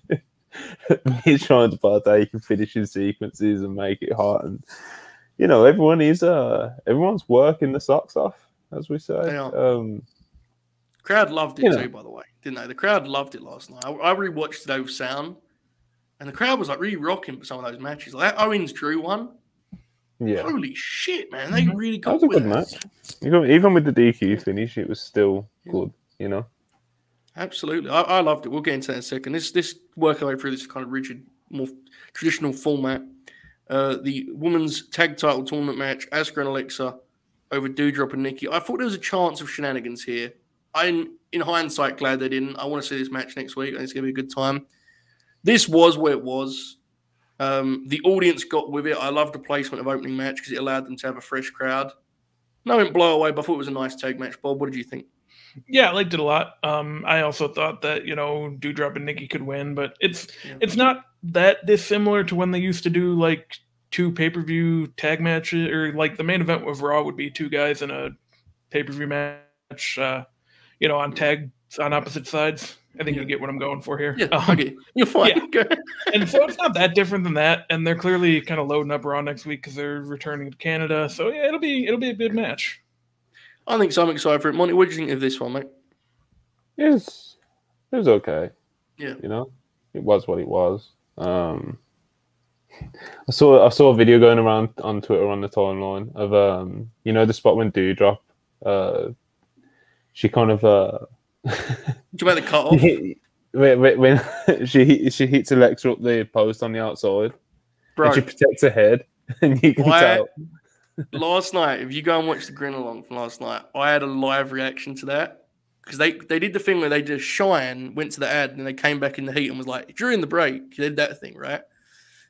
Miz trying to partake in finishing sequences and make it hot, and you know, everyone is uh everyone's working the socks off, as we say. Um, Crowd loved it You know. too, by the way, didn't they? The crowd loved it last night. I, I rewatched it over sound, and the crowd was like really rocking for some of those matches. Like that Owens Drew one, Yeah, Holy shit, man! They Mhm. really that was a with good it. match. Even, even with the DQ finish, it was still Yeah. good. You know. Absolutely, I, I loved it. We'll get into that in a second. This this work our way through this kind of rigid, more traditional format. Uh, the women's tag title tournament match: Asuka and Alexa over Doudrop and Nikki. I thought there was a chance of shenanigans here. I'm in hindsight glad they didn't. I want to see this match next week. Think it's gonna be a good time. This was where it was. Um, the audience got with it. I loved the placement of opening match because it allowed them to have a fresh crowd. No, it blow away, but I thought it was a nice tag match. Bob, what did you think? Yeah, I liked it a lot. Um, I also thought that you know Doudrop and Nikki could win, but it's Yeah. it's not that dissimilar to when they used to do like two pay per view tag matches, or like the main event of Raw would be two guys in a pay per view match, uh, you know, on tag on opposite sides. I think Yeah. you get what I'm going for here. Yeah, Um, okay, you're fine. yeah. And so it's not that different than that. And they're clearly kind of loading up Raw next week because they're returning to Canada. So yeah, it'll be it'll be a good match. I think so. I'm excited for it. Monty, what do you think of this one, mate? It was, it was okay. Yeah. You know, it was what it was. Um, I saw I saw a video going around on Twitter on the timeline of um, you know, the spot when Doudrop, uh, she kind of uh, Do you the cut off? when, when, when she she hits Alexa up the post on the outside, Bro, and she protects her head, and you can Why- tell. Last night, if you go and watch the grin along from last night, I had a live reaction to that. Because they, they did the thing where they just shine, went to the ad, and then they came back in the heat and was like, during the break, they did that thing, right?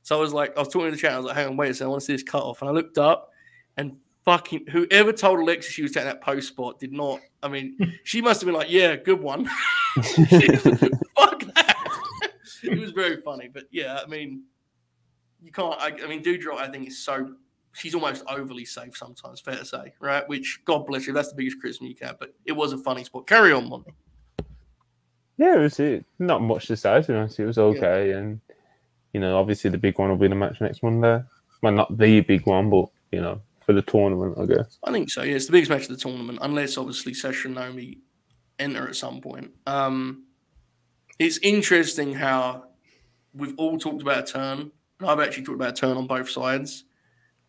So I was like, I was talking to the chat, I was like, hang on, wait a second, I want to see this cut off. And I looked up, and fucking whoever told Alexa she was taking that post spot did not. I mean, she must have been like, yeah, good one. She was like, Fuck that. it was very funny, but yeah, I mean, you can't. I, I mean, Doudrop, I think is so. She's almost overly safe sometimes. Fair to say, right? Which God bless you. That's the biggest criticism you can. But it was a funny spot. Carry on, Monty. Yeah, it was it. Not much to say, to be honest. It was okay. And, you know, obviously the big one will be the match next Monday. Well, not the big one, but, you know, for the tournament, I guess. I think so. Yeah, it's the biggest match of the tournament, unless obviously Sasha and Naomi enter at some point. Um, it's interesting how we've all talked about a turn, and I've actually talked about a turn on both sides.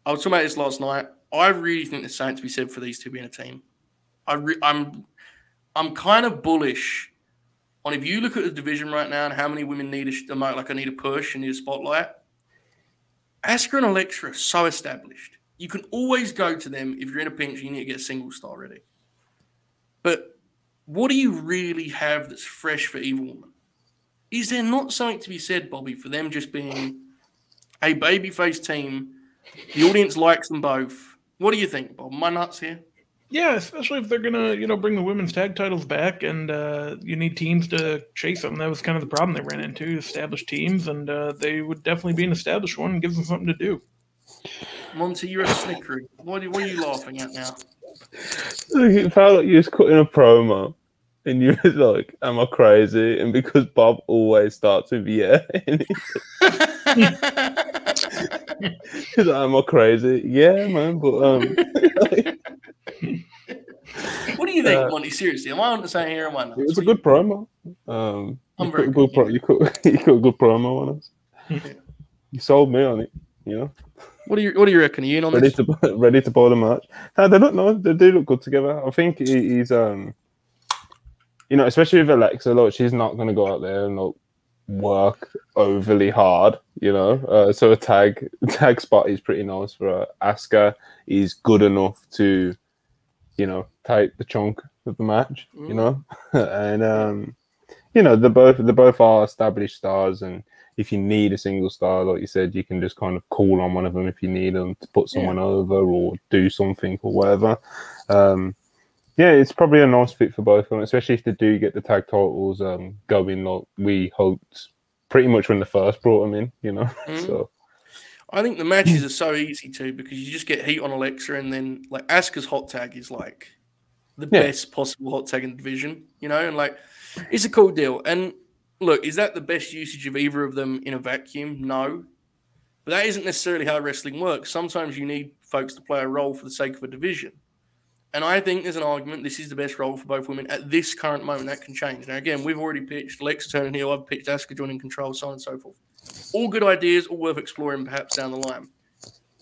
I was talking about this last night. I really think there's something to be said for these two being a team. I re- I'm I'm kind of bullish on if you look at the division right now and how many women need a like I need a push and need a spotlight. Asuka and Alexa are so established. You can always go to them if you're in a pinch and you need to get a single star ready. But what do you really have that's fresh for Evil Woman? Is there not something to be said, Bobby, for them just being a babyface team? The audience likes them both. What do you think, Bob? Am I nuts here? Yeah, especially if they're gonna, you know, bring the women's tag titles back, and uh, you need teams to chase them. That was kind of the problem they ran into: established teams, and uh, they would definitely be an established one and gives them something to do. Monty, you're a snickery. What are, what are you laughing at now? It felt like you was cutting a promo. And you was like, am I crazy? And because Bob always starts with yeah. And he's like, am I crazy? Yeah, man. But, um, what do you think, Uh, Monty? Seriously, am I on the same here? Am I nuts? it was a good promo. Um, I'm you, very good pro- you, cut, you cut a good promo on us. Yeah. you sold me on it, you know? What do you What do you reckon? Are you in on ready this? to ready to bowl the match. No, they look no, they do look good together. I think he, he's um, you know, especially with Alexa, like she's not gonna go out there and like work overly hard, you know. Uh, so a tag tag spot is pretty nice for her. Asuka is good enough to, you know, take the chunk of the match, you Mm. know, and um, you know, they both they both are established stars and if you need a single star, like you said, you can just kind of call on one of them if you need them to put someone over or do something or whatever. Um, yeah, it's probably a nice fit for both of them, especially if they do get the tag titles um, going like we hoped pretty much when they first brought them in, you know. Mhm. So I think the matches are so easy too because you just get heat on Alexa and then like Asuka's hot tag is like the Yeah. best possible hot tag in the division, you know, and like it's a cool deal. And look, is that the best usage of either of them in a vacuum? No. But that isn't necessarily how wrestling works. Sometimes you need folks to play a role for the sake of a division. And I think there's an argument this is the best role for both women at this current moment. That can change. Now, again, we've already pitched Lex turning heel, I've pitched Asuka joining control, so on and so forth. All good ideas, all worth exploring perhaps down the line.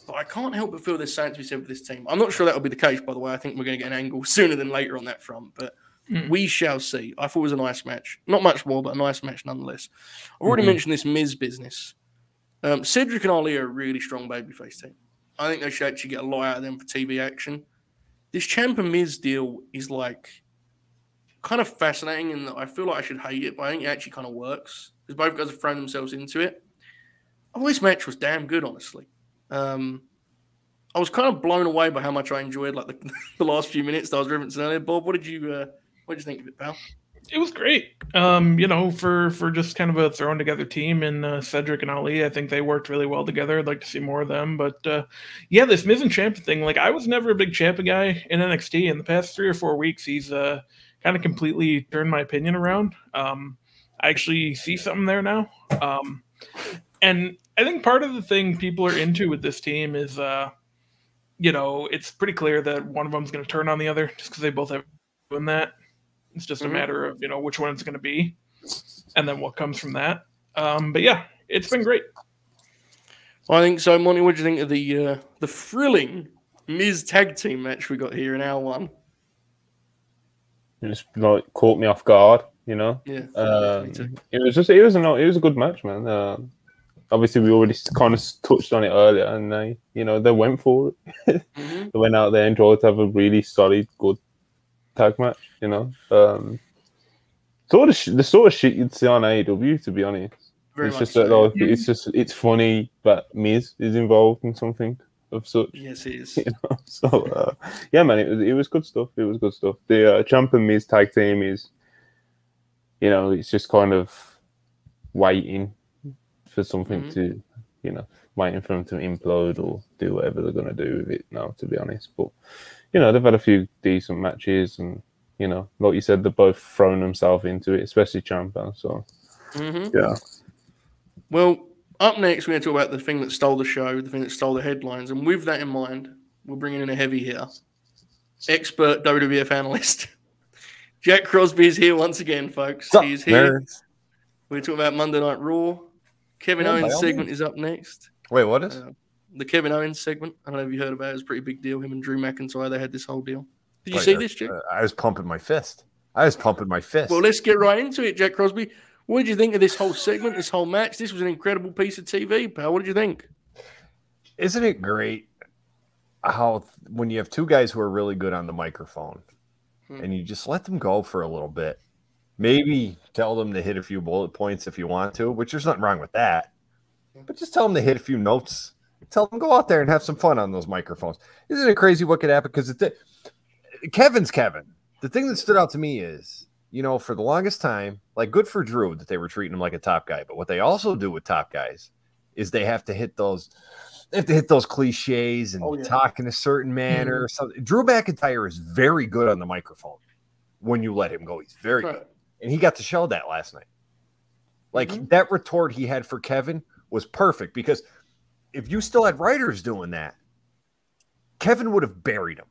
But I can't help but feel there's something to be said with this team. I'm not sure that'll be the case, by the way. I think we're going to get an angle sooner than later on that front, but Mm. we shall see. I thought it was a nice match. Not much more, but a nice match nonetheless. I've already Mhm. mentioned this Miz business. Um, Cedric and Ali are a really strong babyface team. I think they should actually get a lot out of them for TV action. This Champ and Miz deal is like kind of fascinating and I feel like I should hate it, but I think it actually kind of works because both guys have thrown themselves into it. Thought this match was damn good, honestly. Um, I was kind of blown away by how much I enjoyed like the, the last few minutes that I was referencing earlier. Bob, what did you uh, what did you think of it, pal? It was great. Um, you know, for for just kind of a thrown together team and uh, Cedric and Ali, I think they worked really well together. I'd like to see more of them. But uh, yeah, this Miz and Ciampa thing, like I was never a big Ciampa guy in NXT. In the past three or four weeks, he's uh, kind of completely turned my opinion around. Um, I actually see something there now. Um, and I think part of the thing people are into with this team is, uh, you know, it's pretty clear that one of them's going to turn on the other just because they both have doing that. It's just Mhm. a matter of you know which one it's going to be, and then what comes from that. Um, but yeah, it's been great. I think so, Monty. What do you think of the uh, the thrilling Miz tag team match we got here in hour one? It just like caught me off guard, you know. Yeah, Um, it was just it was a it was a good match, man. Um obviously, we already kind of touched on it earlier, and they you know they went for it. Mhm. they went out there and tried to have a really solid, good tag match. You know, um, sort of sh- the sort of shit you'd see on AEW, to be honest. Very it's just so. that like, it's just it's funny that Miz is involved in something of such. Yes, it is. You know? So uh, yeah, man, it was it was good stuff. It was good stuff. The uh, Champ and Miz tag team is, you know, it's just kind of waiting for something Mhm. to, you know, waiting for them to implode or do whatever they're gonna do with it now. To be honest, but you know, they've had a few decent matches, and you know, like you said, they've both thrown themselves into it, especially Ciampa. So hmm yeah, Well, up next, we're going to talk about the thing that stole the show, the thing that stole the headlines. And with that in mind, we're bringing in a heavy here expert WWF analyst. Jack Crosby is here once again, folks. Sup, He here. nerds? We're talking about Monday Night Raw. Kevin Owens segment is up next. Wait, what is? Uh, the Kevin Owens segment. I don't know if you heard about it. It was a pretty big deal. Him and Drew McIntyre, they had this whole deal. Did you Wait, see uh, this, Jack? uh, I was pumping my fist. I was pumping my fist. Well, let's get right into it, Jack Crosby. What did you think of this whole segment, this whole match? This was an incredible piece of TV, pal. What did you think? Isn't it great how when you have two guys who are really good on the microphone Hmm. and you just let them go for a little bit, maybe tell them to hit a few bullet points if you want to, which there's nothing wrong with that. But just tell them to hit a few notes. Tell them go out there and have some fun on those microphones. Isn't it crazy what could happen? Because it, Kevin's Kevin. The thing that stood out to me is, you know, for the longest time, like good for Drew that they were treating him like a top guy. But what they also do with top guys is they have to hit those they have to hit those cliches and Oh, yeah. talk in a certain manner. Mm-hmm. So Drew McIntyre is very good on the microphone when you let him go. He's very good. And he got to show that last night. Like Mhm. that retort he had for Kevin was perfect because if you still had writers doing that, Kevin would have buried him.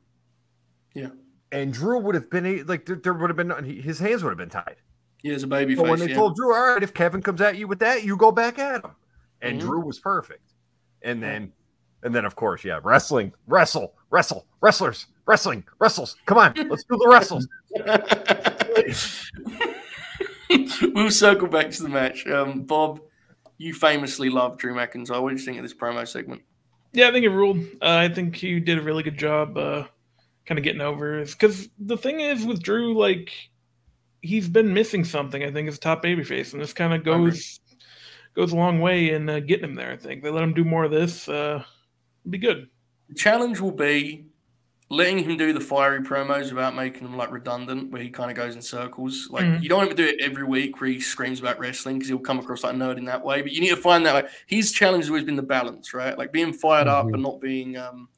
Yeah. And Drew would have been like there, would have been his hands would have been tied. He is a baby But when they Yeah. told Drew, all right, if Kevin comes at you with that, you go back at him. And Mhm. Drew was perfect. And then, and then of course, yeah, wrestling, wrestle, wrestle, wrestlers, wrestling, wrestles. Come on, let's do the wrestles. we'll circle back to the match. Um, Bob, you famously love Drew McIntyre. What did you think of this promo segment? Yeah, I think it ruled. Uh, I think he did a really good job, uh, kind of getting over. Because the thing is with Drew, like he's been missing something. I think as top babyface, and this kind of goes goes a long way in uh, getting him there. I think they let him do more of this. Uh, it'd be good. The challenge will be letting him do the fiery promos without making them like redundant, where he kind of goes in circles. Like Mhm. you don't want to do it every week where he screams about wrestling because he'll come across like a nerd in that way. But you need to find that like his challenge has always been the balance, right? Like being fired up Mhm. and not being um,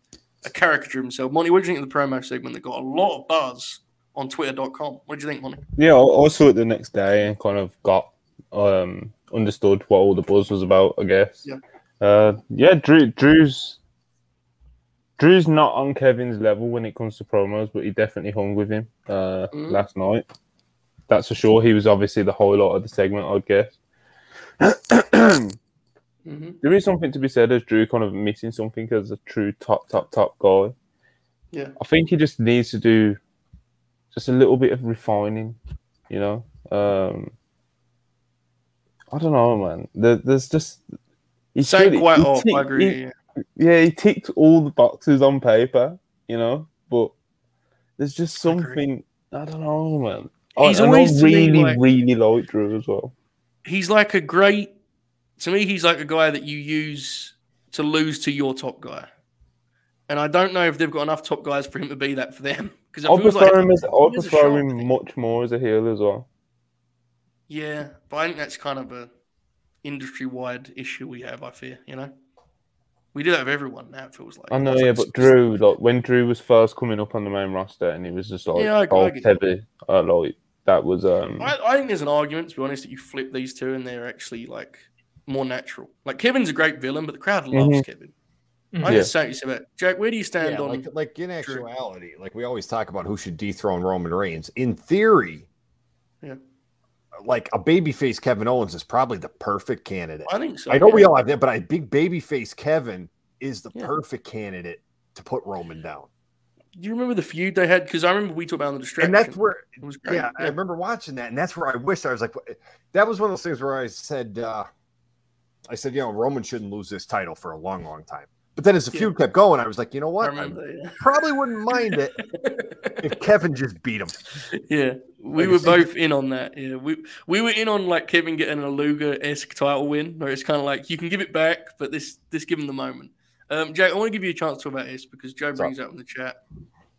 a caricature of himself. Monty, what do you think of the promo segment that got a lot of buzz on Twitter.com? What do you think, Monty? Yeah, I I saw it the next day and kind of got um understood what all the buzz was about. I guess. Yeah. Uh, yeah. Drew, Drew's Drew's not on Kevin's level when it comes to promos, but he definitely hung with him uh, Mhm. last night. That's for sure. He was obviously the highlight of the segment, I guess. hmm there is something to be said as Drew kind of missing something as a true top, top, top guy. Yeah. I think he just needs to do just a little bit of refining, you know. Um, I don't know, man. There, there's just he's Saying really- quite off, tick- I agree. he- yeah. Yeah, he ticked all the boxes on paper, you know, but there's just something I don't know, man. I- He's and always I really, like- really like Drew as well. He's like a great. To me, he's like a guy that you use to lose to your top guy. And I don't know if they've got enough top guys for him to be that for them. Because I prefer like him as I prefer him much more as a heel as well. Yeah, but I think that's kind of a industry-wide issue we have. I fear, you know, we do that with everyone now. It feels like I know, yeah, like but Drew, like when Drew was first coming up on the main roster, and he was just like Yeah, I- I heavy, uh, like that was um. I, I think there's an argument, to be honest, that you flip these two and they're actually like more natural. Like Kevin's a great villain, but the crowd loves Mhm. Kevin. Mhm. I just say you about Jack. Where do you stand Yeah, on? like, like in Drew? actuality, like we always talk about who should dethrone Roman Reigns. In theory, Yeah. Like a babyface Kevin Owens is probably the perfect candidate. I think so. I know yeah. we all have that, but I big babyface Kevin is the Yeah. perfect candidate to put Roman down. Do you remember the feud they had? Because I remember we talked about the distraction. And that's where it was great. yeah, I remember watching that, and that's where I wish I was like, that was one of those things where I said, uh, I said, you know, Roman shouldn't lose this title for a long, long time. But then as the Yeah. feud kept going, I was like, you know what? I. Yeah. probably wouldn't mind it if Kevin just beat him. yeah, we Like, were both in on that. Yeah, we we were in on like Kevin getting a Luger esque title win, where it's kind of like you can give it back, but this this give him the moment. Um, Jack, I want to give you a chance to talk about this because Joe What's brings it up in the chat.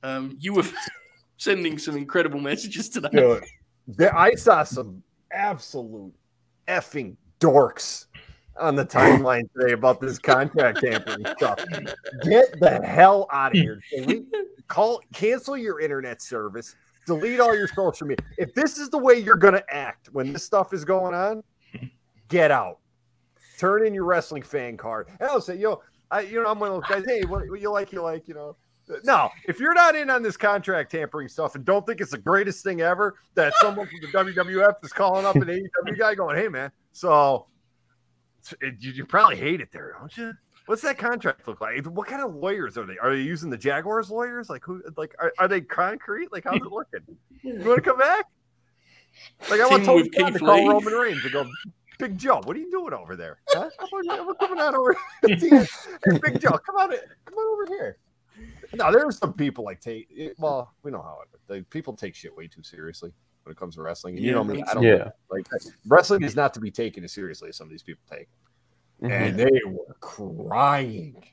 Um, you were sending some incredible messages today. Dude, I saw some absolute effing dorks on the timeline today about this contract tampering stuff. Get the hell out of here. Delete, call, cancel your internet service. Delete all your social media. If this is the way you're to act when this stuff is going on, get out. Turn in your wrestling fan card. And I'll say, yo, I, you know, I'm one of those guys. Hey, what, what you like? You like, you know. No, if you're not in on this contract tampering stuff and don't think it's the greatest thing ever, that someone from the WWF is calling up an AEW guy going, "Hey, man, so it, you, you probably hate it there, don't you? What's that contract look like? What kind of lawyers are they? Are they using the Jaguars lawyers? Like who? Like are, are they concrete? Like how's it looking? You want to come back? Like I want Team Tony with Khan to call. Roman Reigns and go, Big Joe, what are you doing over there? Huh? How about you- I'm coming out over. hey, Big Joe, come on, come on over here. No, there are some people like take. Well, we know how it. They, people take shit way too seriously when it comes to wrestling. And you Yeah, know I me. I don't Yeah. like wrestling is not to be taken as seriously as some of these people take. Mhm. And they were crying.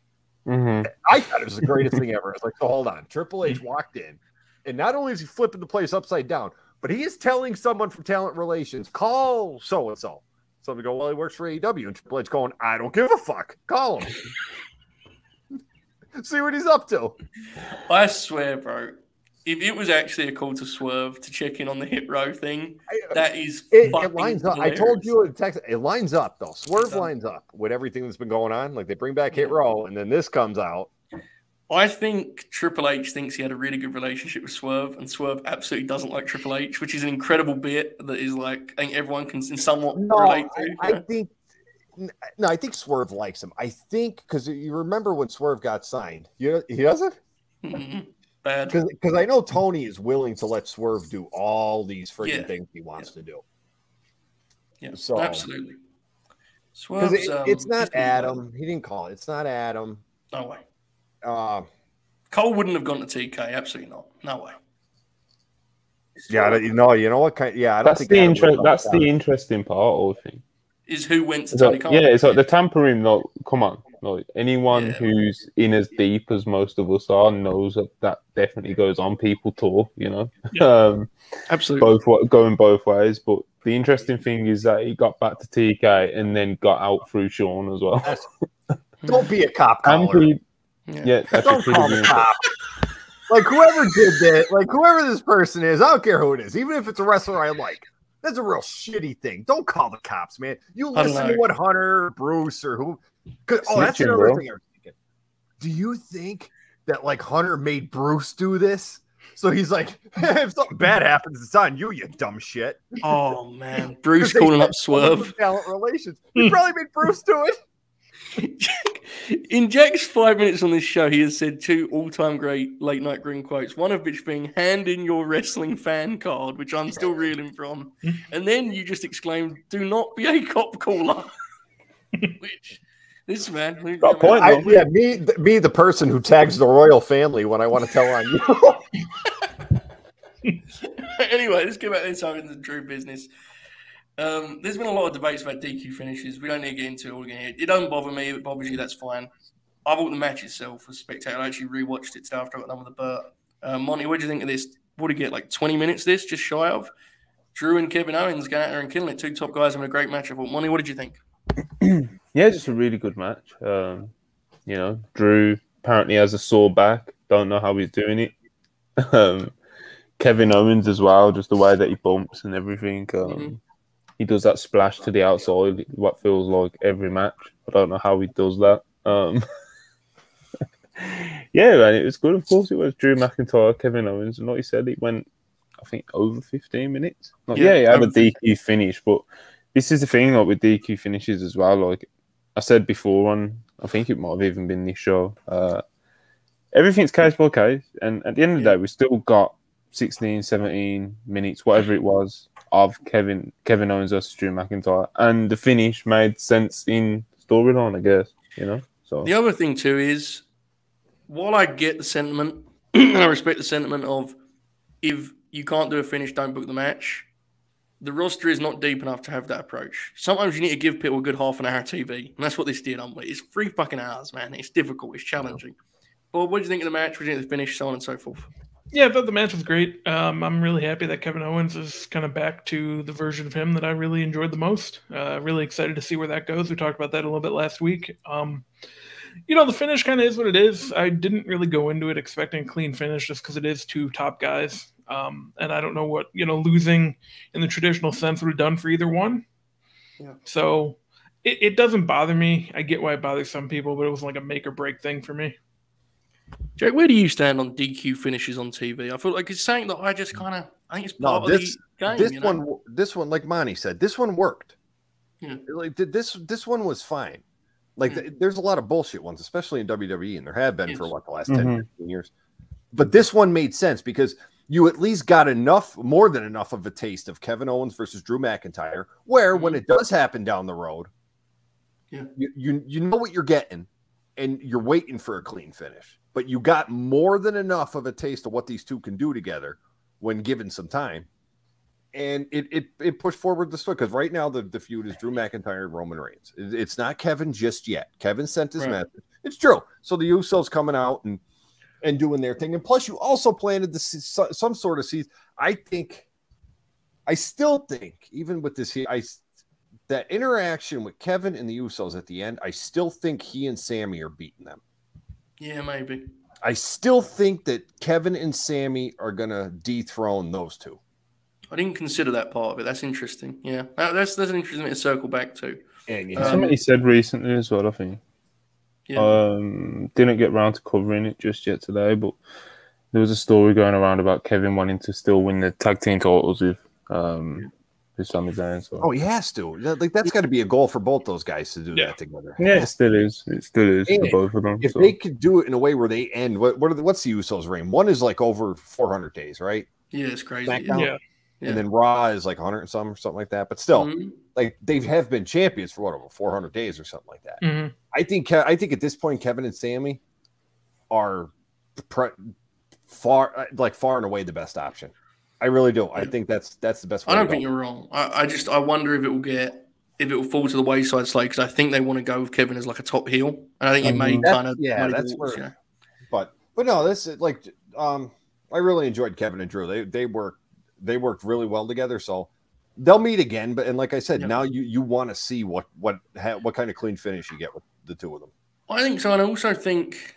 Mhm. I thought it was the greatest thing ever. I was like, so hold on. Triple H walked in, and not only is he flipping the place upside down, but he is telling someone from talent relations, call so and so. Somebody go, well, he works for AEW, and Triple H going, I don't give a fuck. Call him. See what he's up to. I swear, bro. If it was actually a call to swerve to check in on the Hit Row thing, uh, that is It, it lines up. I told you in text. It lines up though. Swerve does. Um, lines up with everything that's been going on. Like they bring back Hit Row, and then this comes out. I think Triple H thinks he had a really good relationship with Swerve, and Swerve absolutely doesn't like Triple H, which is an incredible bit that is like I think everyone can somewhat No, relate I, to. I think. No, I think Swerve likes him. I think because you remember when Swerve got signed. You he doesn't. Mm-hmm. Bad. Because I know Tony is willing to let Swerve do all these freaking Yeah. things he wants to do. Yeah, so- absolutely. Because Swerve's, it, um, it's not been- Adam. He didn't call it. It's not Adam. No way. Uh, Cole wouldn't have gone to TK. Absolutely not. No way. yeah, I don't- you know, you know what kind? Yeah, I don't That's think the Adam interest. would've That's done the that. interesting part. I think. Is who went to It's Tony like, Khan? yeah, it's like the tampering. Like, come on, like anyone Yeah. who's in as deep as most of us are knows that that definitely goes on. People talk, you know, um, absolutely. both going both ways. But the interesting thing is that he got back to TK and then got out through Sean as well. Don't be a cop And Yeah. yeah, that's Don't call the cop. Like whoever did that, like whoever this person is, I don't care who it is, even if it's a wrestler I like. That's a real shitty thing. Don't call the cops, man. You listen to what Hunter, Bruce, or who. 'Cause- oh, that's Snitching, another bro. thing I was thinking. Do you think that like Hunter made Bruce do this? So he's like, if something bad happens, it's on you, you dumb shit. Oh man, Bruce calling up Swerve. from Talent relations. He probably made Bruce do it. In Jack's five minutes on this show, he has said two all-time great Late Night Grin quotes. One of which being "Hand in your wrestling fan card," which I'm still reeling from, and then you just exclaimed, "Do not be a cop caller." which this man, we- Got a point, I, yeah, me, th- me, the person who tags the royal family when I want to tell on you. anyway, let's get back to this time in the Drew business. Um, there's been a lot of debates about DQ finishes. We don't need to get into it all again. It doesn't bother me. It bothers you. That's fine. I thought the match itself was spectacular. I actually rewatched it today after I got done with the Burt. Uh, Monty, what do you think of this? What do you get? Like 20 minutes? This just shy of Drew and Kevin Owens going out there and killing it. Two top guys having a great match. I thought, Monty, what did you think? Yeah, just a really good match. Um, you know, Drew apparently has a sore back. Don't know how he's doing it. Um, Kevin Owens as well, just the way that he bumps and everything. Um, Mhm. He does that splash to the outside, what feels like every match. I don't know how he does that. Um, yeah, man, it was good. Of course, it was Drew McIntyre, Kevin Owens, and like you said, it went, I think, over 15 minutes. Yeah, yeah, he had a DQ finish, but this is the thing, like with DQ finishes as well. Like I said before on, I think it might have even been this show. Uh, everything's case by case, and at the end of the day, we still got 16, 17 minutes, whatever it was, of Kevin Kevin Owens versus Drew McIntyre, and the finish made sense in storyline, I guess. You know, so The other thing too is, while I get the sentiment and I respect the sentiment of if you can't do a finish, don't book the match. The roster is not deep enough to have that approach. Sometimes you need to give people a good half an hour TV, and that's what this did. On it's three fucking hours, man. It's difficult. It's challenging. But what do you think of the match? What do you think of the finish? So on and so forth. Yeah, I thought the match was great. Um, I'm really happy that Kevin Owens is kind of back to the version of him that I really enjoyed the most. Uh, really excited to see where that goes. We talked about that a little bit last week. Um, you know, the finish kind of is what it is. I didn't really go into it expecting a clean finish just because it is two top guys. Um, and I don't know what, you know, losing in the traditional sense would have done for either one. Yeah. So it, it doesn't bother me. I get why it bothers some people, but it was like a make or break thing for me. Jake, where do you stand on DQ finishes on TV? I feel like it's something that I just kind of I think it's No, this- of the game. this you know? one, this one, like Monty said, this one worked. Yeah. Like th- this, this one was fine. Like th- there's a lot of bullshit ones, especially in WWE, and there have been for Yes. what the last 10, Mhm. 15 years. But this one made sense because you at least got enough, more than enough of a taste of Kevin Owens versus Drew McIntyre, where when Mhm. it does happen down the road, Yeah. you, you you know what you're getting, and you're waiting for a clean finish. But you got more than enough of a taste of what these two can do together when given some time. And it it, it pushed forward the story because right now the, the feud is Drew McIntyre and Roman Reigns. It- it's not Kevin just yet. Kevin sent his Right. message. It's true. So the Usos coming out and and doing their thing. And plus, you also planted the some sort of seeds. I think, I still think, even with this, I that interaction with Kevin and the Usos at the end, I still think he and Sami are beating them. Yeah, maybe. I still think that Kevin and Sami are gonna dethrone those two. I didn't consider that part of it. That's interesting. Yeah, that's that's an interesting thing to circle back to. And you Um, something he said recently as well. I think Yeah, um, didn't get round to covering it just yet today, but there was a story going around about Kevin wanting to still win the tag team titles with um with Sami Zayn. So oh, he has to. Like that's got to be a goal for both those guys to do Yeah. that together. yeah, it still is. It still is And for both of them. If so. they could do it in a way where they end, what what are the, what's the Usos' reign? One is like over 400 days, right? yeah, it's crazy. SmackDown? Yeah. Yeah. And then Raw is like 100 and some or something like that. But still, Mhm. like they have been champions for what over 400 days or something like that. hmm I think I think at this point Kevin and Sami are pre- far uh, like far and away the best option. I really do. I think that's that's the best. I don't think you're wrong. I, I just I wonder if it will get if it will fall to the wayside slightly because I think they want to go with Kevin as like a top heel, and I think it may Mhm. kind of yeah, that's where- yeah. But but no, this is like um I really enjoyed Kevin and Drew. They they worked they worked really well together. So they'll meet again. But and like I said, Yeah. now you you want to see what what ha, what kind of clean finish you get with the two of them. I think so, and I also think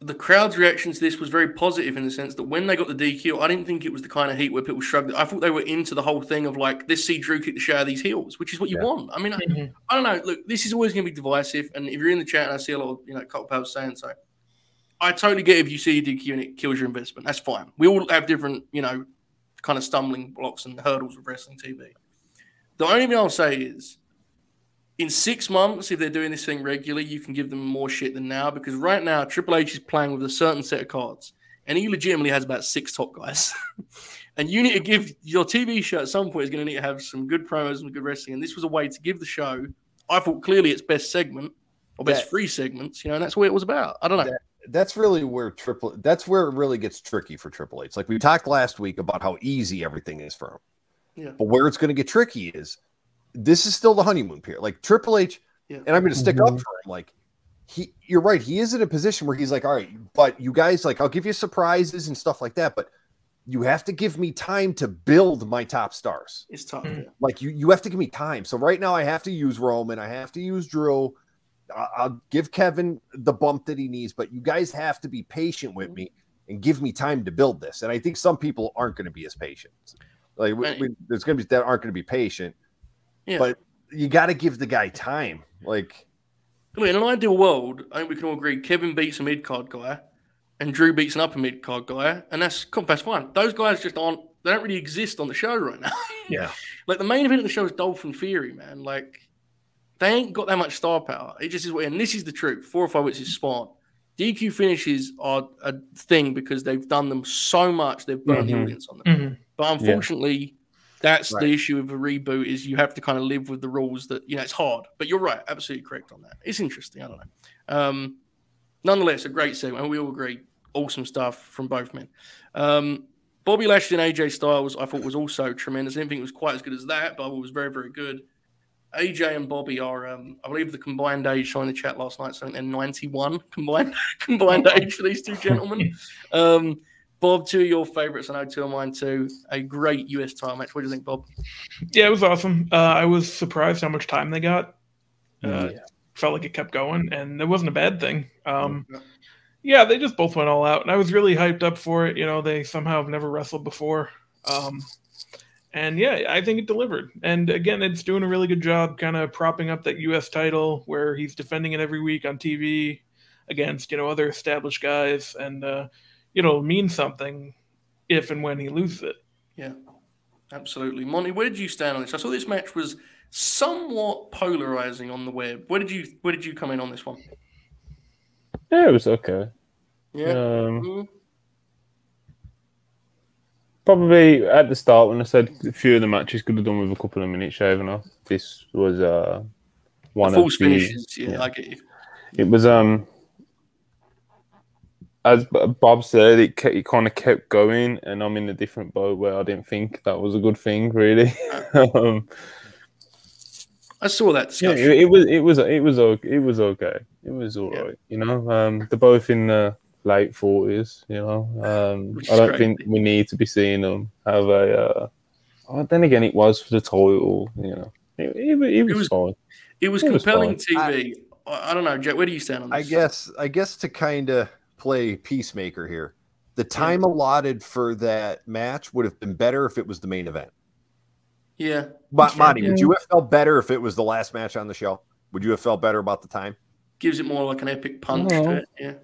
the crowd's reaction to this was very positive in the sense that when they got the DQ, I didn't think it was the kind of heat where people shrugged. I thought they were into the whole thing of like, let's see Drew kick the shit out of these heels, which is what you Yeah. want. I mean, I, Mhm. I don't know. Look, this is always going to be divisive, and if you're in the chat and I see a lot of you know, a couple people saying so, I totally get if you see a DQ and it kills your investment. That's fine. We all have different, you know, kind of stumbling blocks and hurdles with wrestling TV. The only thing I'll say is in six months, if they're doing this thing regularly, you can give them more shit than now because right now Triple H is playing with a certain set of cards, and he legitimately has about six top guys. and you need to give your TV show at some point is going to need to have some good promos and good wrestling. And this was a way to give the show. I thought clearly its best segment or best That- three segments, you know, and that's what it was about. I don't know. That- That's really where triple. That's where it really gets tricky for Triple H. Like we talked last week about how easy everything is for him. Yeah. But where it's going to get tricky is this is still the honeymoon period. Like Triple H, Yeah. and I'm going to stick up Mhm. for him. Like he, you're right. He is in a position where he's like, all right, but you guys, like, I'll give you surprises and stuff like that, but you have to give me time to build my top stars. It's tough. Mm. yeah. Like you, you have to give me time. So right now, I have to use Roman. I have to use Drew. I- I'll give Kevin the bump that he needs, but you guys have to be patient with me and give me time to build this. And I think some people aren't going to be as patient. Like we, Right. we, there's going to be that aren't going to be patient, Yeah. but you got to give the guy time. Like Look, in an ideal world, I think we can all agree Kevin beats a mid card guy and Drew beats an upper mid card guy, and that's that's fine. Those guys just aren't they don't really exist on the show right now. Yeah. like the main event of the show is Dolphin Theory, man. Like they ain't got that much star power. It just is what and this is the truth. Four or five weeks is smart. DQ finishes are a thing because they've done them so much, they've burned the Mhm. audience on them. Mhm. But unfortunately, that's Right. the issue with a reboot is you have to kind of live with the rules that you know it's hard. But you're right, absolutely correct on that. It's interesting. I don't know. Um, nonetheless, a great segment. We all agree, awesome stuff from both men. Um, Bobby Lashley and AJ Styles, I thought was also tremendous. I didn't think it was quite as good as that, but it was very, very good. AJ and Bobby are, um, I believe, the combined age. Showing the chat last night, so I think they're 91 combined combined age for these two gentlemen. Um, Bob, two of your favorites. I know two of mine too. A great US title match. What do you think, Bob? Yeah, it was awesome. Uh, I was surprised how much time they got. Uh, Yeah. Felt like it kept going, and it wasn't a bad thing. Um, Yeah. yeah, they just both went all out, and I was really hyped up for it. You know, they somehow have never wrestled before. Um, and yeah, I think it delivered. And again, it's doing a really good job kind of propping up that U.S. title where he's defending it every week on TV against, you know, other established guys. And, uh, you know, mean something if and when he loses it. Yeah, absolutely. Monty, where did you stand on this? I saw this match was somewhat polarizing on the web. Where did you Where did you come in on this one? Yeah, it was okay. Yeah. Um, Mhm. Probably at the start when I said a few of the matches could have done with a couple of minutes shaving off. This was uh one The of the, finishes. Yeah, yeah. I get you. It was um as Bob said, it, ke- it kind of kept going, and I'm in a different boat where I didn't think that was a good thing, really. um, I saw that yeah, discussion. it, it was it was it was okay. It was okay. It was all Yeah. right. You know, um, they're both in the late forties. You know, um, I don't great. think we need to be seeing them have a. Uh, oh, then again, it was for the title. You know, it, it, it was, was- fine. It was It was compelling fine. TV. I, I don't know, Jack. Where do you stand on this? I guess I guess to kind of play peacemaker here, the time allotted for that match would have been better if it was the main event. Yeah. But Sure, Monty, yeah. would you have felt better if it was the last match on the show? Would you have felt better about the time? Gives it more like an epic punch to it. Yeah.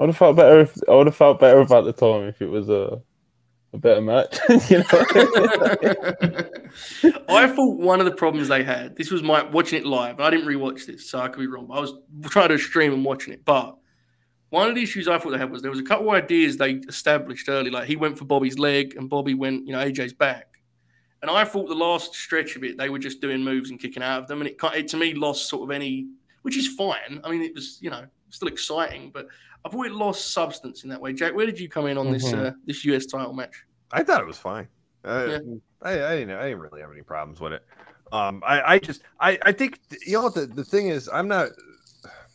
I would have felt better. If, I would have felt better about the time if it was a a better match. you know. I thought one of the problems they had, this was my watching it live. I didn't rewatch this, so I could be wrong. I was trying to stream and watching it. But one of the issues I thought they had was there was a couple of ideas they established early. Like he went for Bobby's leg and Bobby went, you know, AJ's back. And I thought the last stretch of it, they were just doing moves and kicking out of them. And it, it to me lost sort of any, which is fine. I mean, it was, you know, still exciting, but I thought it lost substance in that way. Jack, where did you come in on this Mhm. uh, this US title match? I thought it was fine. Uh, Yeah. I, I didn't. I didn't really have any problems with it. Um, I, I just, I, I think you know what the, the thing is. I'm not.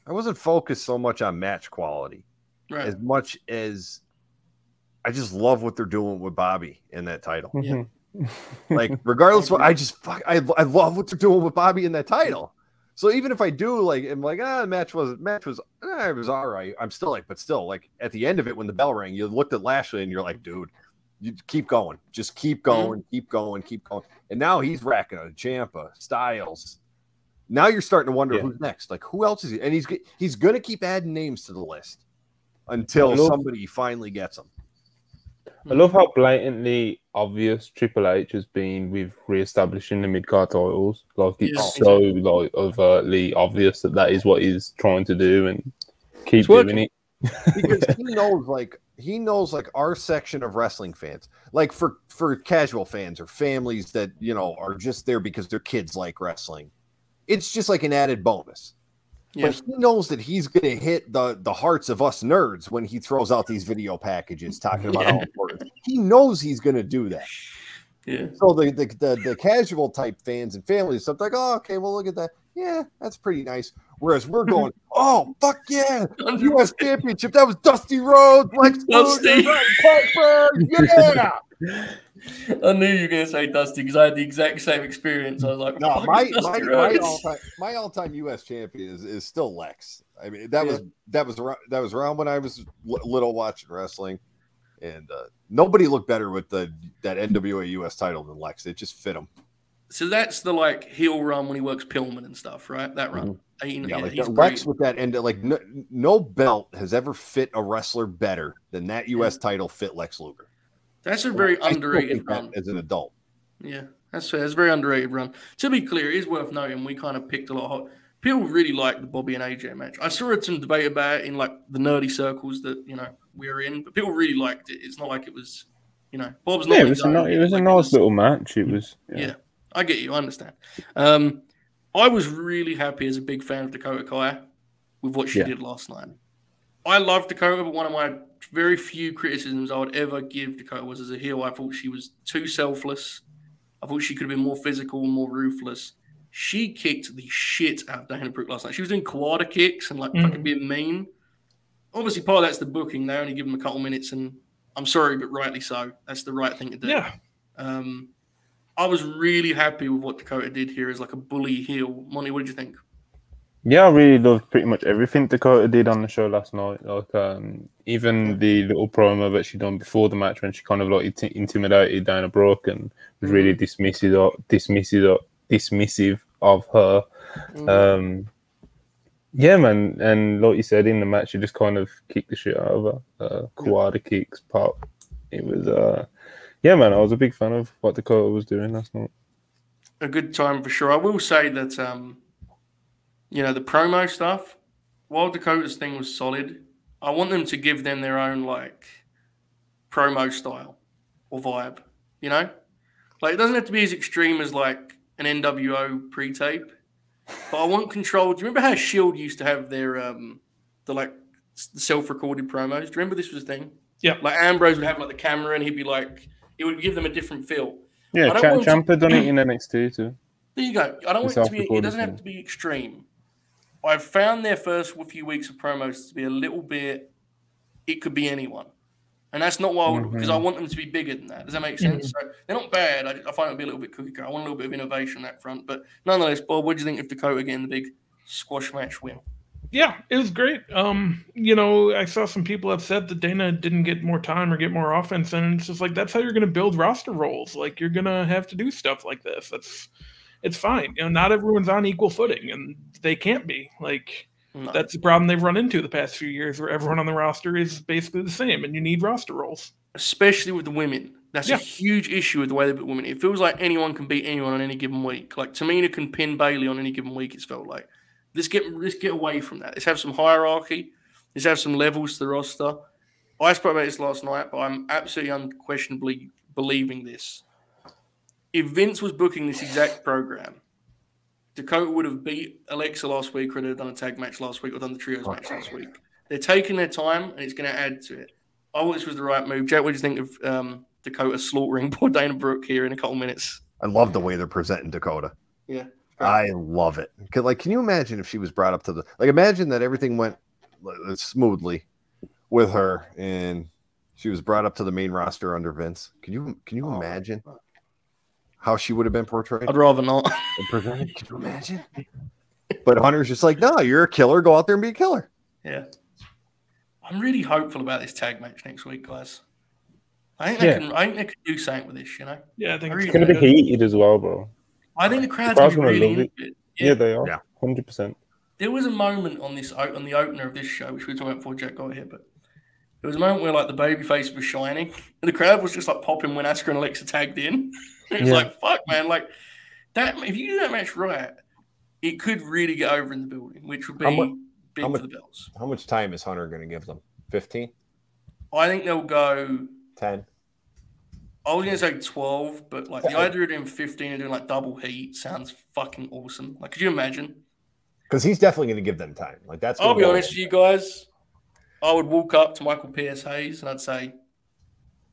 I wasn't focused so much on match quality Right. as much as I just love what they're doing with Bobby in that title. Yeah. Like, regardless, what I just fuck, I, I love what they're doing with Bobby in that title. So even if I do like, I'm like, ah, the match was match was, eh, it was all right. I'm still like, but still, like at the end of it, when the bell rang, you looked at Lashley and you're like, dude, you keep going, just keep going, keep going, keep going. And now he's racking a Ciampa, Styles. Now you're starting to wonder Yeah. who's next. Like, who else is he? And he's he's gonna keep adding names to the list until love- somebody finally gets them. I love how blatantly obvious Triple H has been with re-establishing the mid card titles. Like it's Yeah. so like overtly obvious that that is what he's trying to do and keep It's doing it. because he knows like he knows like our section of wrestling fans like for for casual fans or families that you know are just there because their kids like wrestling it's just like an added bonus Yeah. but he knows that he's going to hit the the hearts of us nerds when he throws out these video packages talking about how Yeah. important he knows he's going to do that Yeah. so the, the the the casual type fans and families stuff like oh okay well look at that yeah that's pretty nice whereas we're going oh fuck yeah U.S. Championship. That was Dusty Rhodes, Lex Dusty. Luger, Piper. Yeah. I knew you were going to say Dusty because I had the exact same experience. I was like, No, my my my all time my all time U.S. champion is, is still Lex. I mean that was that was that was around when I was little watching wrestling, and uh, nobody looked better with the that NWA U.S. title than Lex. It just fit him. So that's the like heel run when he works Pillman and stuff, right? That run. Mm-hmm. Yeah, yeah, like that. Lex with that end. Like no, no belt has ever fit a wrestler better than that U.S. title fit Lex Luger. That's a very I underrated run. as an adult. Yeah, that's fair. It's a very underrated run. To be clear, it is worth noting we kind of picked a lot of hot. People really liked the Bobby and AJ match. I saw it some debate about it in like the nerdy circles that you know we're in, but people really liked it. It's not like it was, you know, Bob's not. Yeah, it was his a, own. it was a Like, nice little match. It was yeah. Yeah, I get you. I understand. Um, I was really happy as a big fan of Dakota Kai with what she Yeah. did last night. I love Dakota, but one of my very few criticisms I would ever give Dakota was as a heel. I thought she was too selfless. I thought she could have been more physical and more ruthless. She kicked the shit out of Dana Brooke last night. She was doing quad kicks and like Mhm. fucking being mean. Obviously, part of that's the booking. They only give them a couple minutes, and I'm sorry, but rightly so. That's the right thing to do. Yeah. Um, I was really happy with what Dakota did here as like a bully heel. Monty, what did you think? Yeah, I really loved pretty much everything Dakota did on the show last night. Like, um, even the little promo that she done before the match when she kind of like int- intimidated Dana Brooke and was really dismissive, of, dismissive, of, dismissive of her. Mm. Um, yeah, man, and like you said in the match, she just kind of kicked the shit out of her. Uh, Kawada kicks, pop. It was, uh, yeah, man. I was a big fan of what Dakota was doing last night. a good time for sure. I will say that um, you know the promo stuff. While Dakota's thing was solid, I want them to give them their own like promo style or vibe. You know, like it doesn't have to be as extreme as like an NWO pre-tape, but I want control. Do you remember how Shield used to have their um, the like s- self-recorded promos? Do you remember this was a thing? Yeah. Like Ambrose would have like the camera and he'd be like, it would give them a different feel. Yeah, I don't Champ want to- Ciampa done it in NXT too. There you go. I don't want it to be. It doesn't have to be extreme. I've found their first few weeks of promos to be a little bit. It could be anyone, and that's not why because I Mhm. want them to be bigger than that. Does that make sense? So they're not bad. I, I find it to be a little bit cookie cutter. I want a little bit of innovation on that front, but nonetheless, Bob, what do you think of Dakota getting the big squash match win? Yeah, it was great. Um, you know, I saw some people upset that Dana didn't get more time or get more offense, and it's just like that's how you're going to build roster roles. Like you're going to have to do stuff like this. That's it's fine. You know, not everyone's on equal footing, and they can't be. Like No. that's the problem they've run into the past few years, where everyone on the roster is basically the same, and you need roster roles. especially with the women. That's Yeah. a huge issue with the way they put women. It feels like anyone can beat anyone on any given week. Like Tamina can pin Bayley on any given week. It's felt like let's get let's get away from that. Let's have some hierarchy. Let's have some levels to the roster. I spoke about this last night, but I'm absolutely unquestionably believing this. If Vince was booking this exact program, Dakota would have beat Alexa last week, or they'd have done a tag match last week, or done the trios match last week. They're taking their time, and it's going to add to it. I thought this was the right move. Jack, what do you think of um, Dakota slaughtering poor Dana Brooke here in a couple minutes? I love the way they're presenting Dakota. Yeah. I love it. like, can you imagine if she was brought up to the like? Imagine that everything went uh, smoothly with her, and she was brought up to the main roster under Vince. Can you can you Oh. imagine how she would have been portrayed? I'd rather not. presented? Can you imagine? But Hunter's just like, no, you're a killer. Go out there and be a killer. yeah. I'm really hopeful about this tag match next week, guys. I think they Yeah. can. I think they could do something with this. You know, Yeah, I think I it's really It's gonna be heated as well, bro. I think the crowd's crowd's gonna be really love into it. Yeah, they are. Yeah. Hundred percent. There was a moment on this on the opener of this show, which we were talking about before Jack got here, but there was a moment where like the baby face was shining, and the crowd was just like popping when Asuka and Alexa tagged in. it was Yeah. like, fuck, man, like that. If you do that match right, it could really get over in the building, which would be How mu- big how for the bells. How much time is Hunter going to give them? 15? I think they'll go. 10? I was gonna say twelve, but like the idea of doing fifteen and doing like double heat sounds fucking awesome. Like, could you imagine? Because he's definitely going to give them time. Like that's. I'll gonna be honest with you guys. I would walk up to Michael P.S. Hayes and I'd say,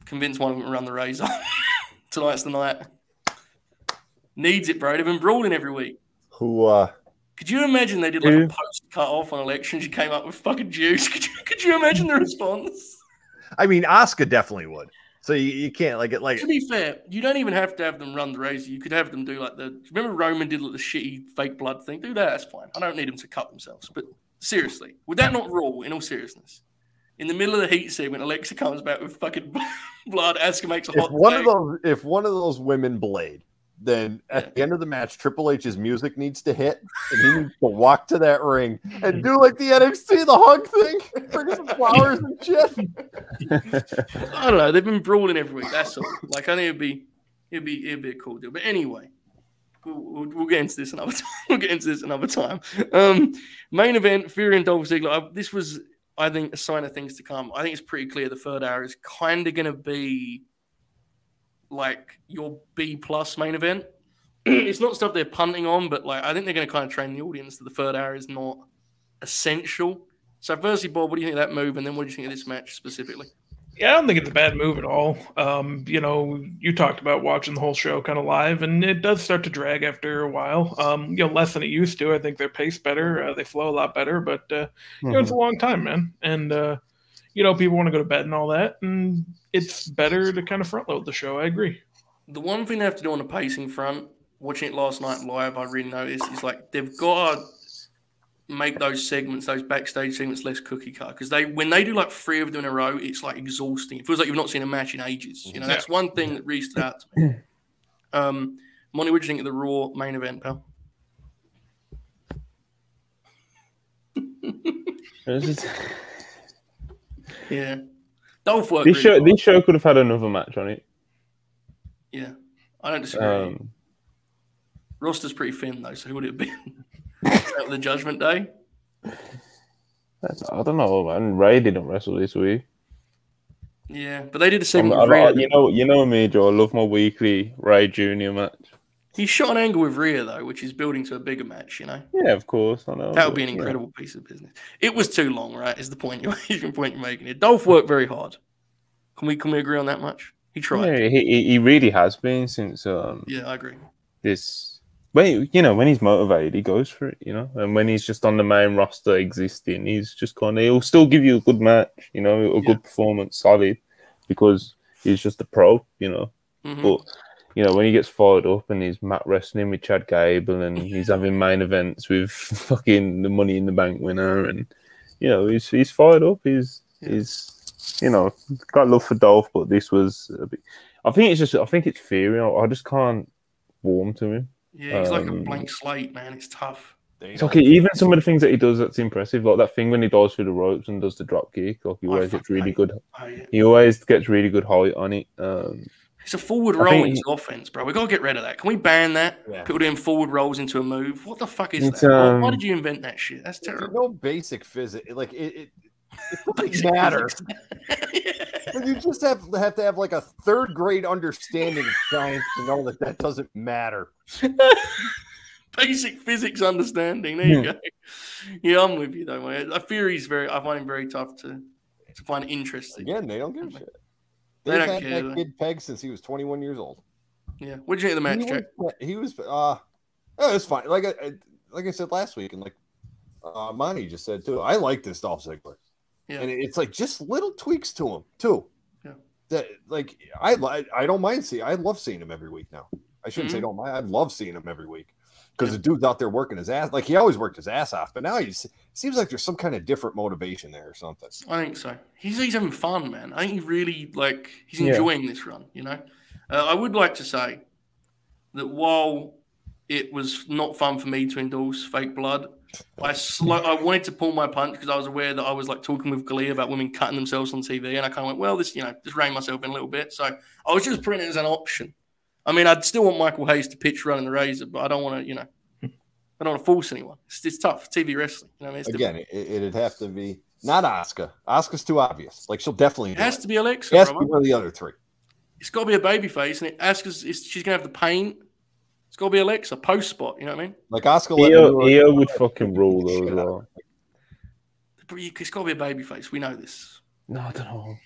convince one of them to run the razor. Tonight's the night. Needs it, bro. They've been brawling every week. Who? uh Could you imagine they did like Who? a post cut off on elections? You came up with fucking juice. Could you, could you imagine the response? I mean, Asuka definitely would. So you, you can't like it. Like To be fair, you don't even have to have them run the razor. You could have them do like the. Remember Roman did like the shitty fake blood thing. Do that. That's fine. I don't need them to cut themselves. But seriously, would that not rule? In all seriousness, in the middle of the heat segment, Alexa comes back with fucking blood. Asuka makes a if hot. one of those, if one of those women blade, then at the end of the match, Triple H's music needs to hit, and he needs to walk to that ring and do like the NXT the hug thing, bring some flowers and shit. I don't know. They've been brawling every week. That's all. Like I think it'd be, it'd be, it'd be a cool deal. But anyway, we'll, we'll, get into this another time. We'll get into this another time. Um, main event: Theory and Dolph Ziggler. This was, I think, a sign of things to come. I think it's pretty clear the third hour is kind of going to be like your B plus main event. it's not stuff they're punting on, but like I think they're going to kind of train the audience that the third hour is not essential. So, firstly, Bob, what do you think of that move, and then what do you think of this match specifically? Yeah, I don't think it's a bad move at all. Um, you know, you talked about watching the whole show kind of live, and it does start to drag after a while. Um, you know, less than it used to. I think they're paced better. Uh, they flow a lot better, but uh, you know, it's a long time, man. And uh, you know, people want to go to bed and all that, and it's better to kind of front load the show. I agree. The one thing they have to do on the pacing front, watching it last night live, I really noticed is like they've got to make those segments, those backstage segments, less cookie cut because they when they do like three of them in a row, it's like exhausting. It feels like you've not seen a match in ages. You know, that's one thing that really stood out to me. Um, Monty, what do you think of the Raw main event, pal? It's just- Yeah, Dolph worked. this really show, hard. this show could have had another match on it. Yeah, I don't disagree. Um, Roster's pretty thin though, so who would it have been? That the Judgment Day? I don't know, man. Rey didn't wrestle this week. Yeah, but they did a I'm- segment. I, with Rhea. I- you know, you know me, Joe. I love my weekly Rey Junior match. He shot an angle with Rhea though, which is building to a bigger match. You know, Yeah, of course. I know. that would be an but, yeah. incredible piece of business. It was too long, right? Is the point you're the point you're making? It. Dolph worked very hard. Can we can we agree on that much? He tried. Yeah, he, he- he really has been since um Yeah, I agree. this. When you know when he's motivated, he goes for it. You know, and when he's just on the main roster existing, he's just kind of he'll still give you a good match. You know, a Yeah. good performance, solid, because he's just a pro. You know, Mhm. but you know when he gets fired up and he's mat wrestling with Chad Gable and he's having main events with fucking the Money in the Bank winner, and you know he's he's fired up. He's Yeah. he's you know got love for Dolph, but this was a bit. I think it's just I think it's Theory. I, I just can't warm to him. Yeah, he's like a um, blank slate, man. It's tough. It's okay. Even some of the things that he does that's impressive, like that thing when he dives through the ropes and does the drop kick. Like he I always gets really hate good. Oh, yeah. He always gets really good height on it. Um, It's a forward I roll think- into offense, bro. We gotta get rid of that. Can we ban that? Yeah. People doing forward rolls into a move. What the fuck is It's, that? Why- Why um, did you invent that shit? That's terrible. no basic physics. Like it, it, it doesn't matter. physics. But you just have have to have like a third grade understanding of science to know that that doesn't matter. Basic physics understanding. There you go. Yeah, I'm with you though, man. I fear he's very. I find him very tough to to find interesting. Again, they don't give a shit. They They've don't had care, that kid pegged since he was 21 years old. Yeah. What did you think of the match, he Jack? was, he was uh, oh, it's fine. Like I, I- like I said last week, and like uh, Monty just said too. I like this Dolph Ziggler, Yeah. and it's like just little tweaks to him too. Yeah. That like I I don't mind seeing. I love seeing him every week now. I shouldn't say Mhm. don't mind. I love seeing him every week because Yeah. the dude's out there working his ass. Like he always worked his ass off, but now he seems like there's some kind of different motivation there or something. I think so. He's he's having fun, man. I think he really like he's Yeah. enjoying this run. You know, uh, I would like to say that while it was not fun for me to endorse fake blood. I slow, I wanted to pull my punch because I was aware that I was like talking with Glee about women cutting themselves on TV, and I kind of went, well, this you know, just rein myself in a little bit. So I was just putting it as an option. I mean, I'd still want Michael Hayes to pitch running the razor, but I don't want to, you know, I don't want to force anyone. It's, it's tough. TV wrestling. You know, what I mean? Again, it, it'd have to be not Asuka. Asuka's too obvious. Like she'll definitely. it has it. to be Alexa. It has to be one of the other three. It's got to be a baby face, and it Asuka's it's, she's gonna have the paint. It's got to be Alexa post spot. You know what I mean? Like Asuka. let me Io, know- Io would fucking rule though as Shit out of well. It's got to be a baby face. We know this. No, I don't know.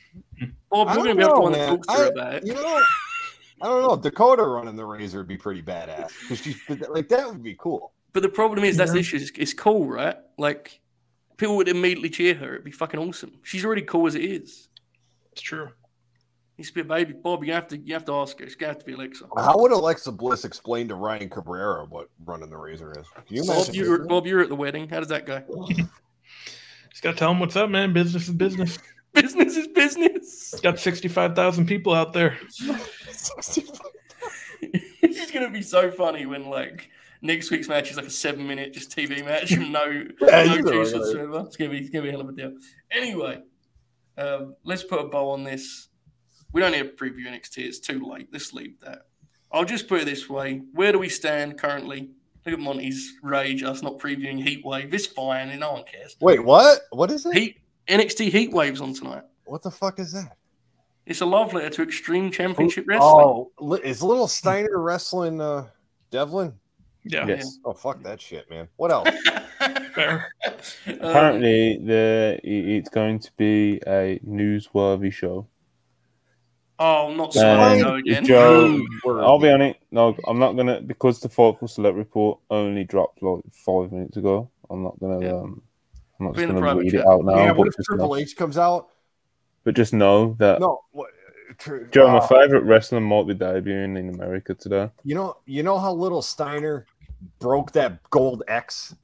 Bob, I you're gonna don't be able to know, one that man. talks to her about it. You know, I don't know. Dakota running the razor would be pretty badass because she's like that would be cool. But the problem is that's the issue. It's, it's cool, right? Like people would immediately cheer her. It'd be fucking awesome. She's already cool as it is. It's true. Needs to be a baby. Bob, you have to you have to ask her. It's gonna have to be Alexa. How would Alexa Bliss explain to Ryan Cabrera what running the razor is? Can you Bob, imagine? you were, Bob, you were at the wedding. How does that go? Just gotta tell him what's up, man. Business is business. business is business. Got sixty-five thousand people out there. it's gonna be so funny when like next week's match is like a seven minute just TV match and no, Yeah, no you know, juice whatsoever. It's gonna be it's gonna be a hell of a deal. Anyway, um, let's put a bow on this. We don't need to preview NXT. It's too late. Let's leave that. I'll just put it this way: Where do we stand currently? Look at Monty's rage. Us not previewing Heat Wave. It's fine, and no one cares. Wait, what? What is it? Heat NXT Heat Waves on tonight. What the fuck is that? It's a love letter to Extreme Championship Wrestling. Oh, is Little Steiner wrestling uh, Devlin? Yeah. Yes. Oh, fuck that shit, man. What else? Fair. Um, Apparently, the it's going to be a newsworthy show. Oh, not Um, Sky Joe again. Joe, I'll be on it. No, I'm not gonna because the Fightful Select report only dropped like five minutes ago. I'm not gonna. Yeah. Um, I'm not Be in just gonna read chat. it out now. yeah, but, what if Triple H comes out? but just know that No, what, tr- Joe, uh, my favorite wrestler, might be debuting in America today. You know, you know how Little Steiner broke that gold X.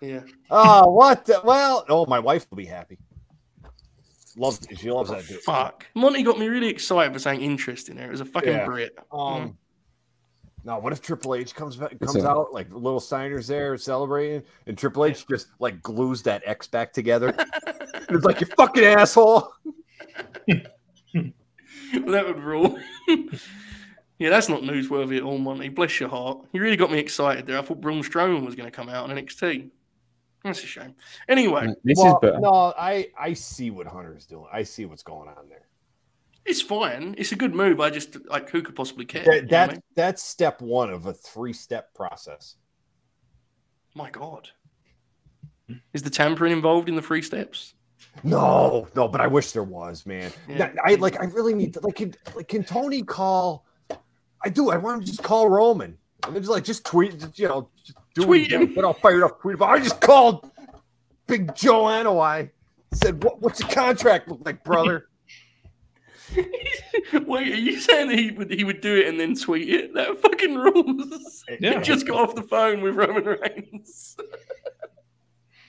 Yeah. Oh, what? The, well, oh, my wife will be happy. Loves she loves that dude. Fuck. Monty got me really excited for saying interesting there. It was a fucking Yeah. Brit. Um, now what if Triple H comes comes Listen. out like Little Steiner's there celebrating, and Triple H just like glues that X back together? it's like you fucking asshole. Well, that would rule. yeah, that's not newsworthy at all, Monty. Bless your heart. You really got me excited there. I thought Braun Strowman was going to come out on NXT. That's a shame. Anyway, This Well, is better. No, I I see what Hunter's doing. I see what's going on there. it's fine. It's a good move. I just, like, who could possibly care? That, that I mean? that's step one of a three step process. My God. Is the tampering involved in the three steps? No, no, but I wish there was, man. Yeah. I like. I really need to. Like, can, like, can Tony call? I do. I want him to just call Roman. And then just like just tweet. Just, you know, just do Tweet it, him. Get all fired up. Tweet. But I just called Big Joe Anoa'i. Said, what, "What's your contract look like, brother?" Wait, are you saying that he would he would do it and then tweet it? That fucking rules. Yeah. He just got off the phone with Roman Reigns.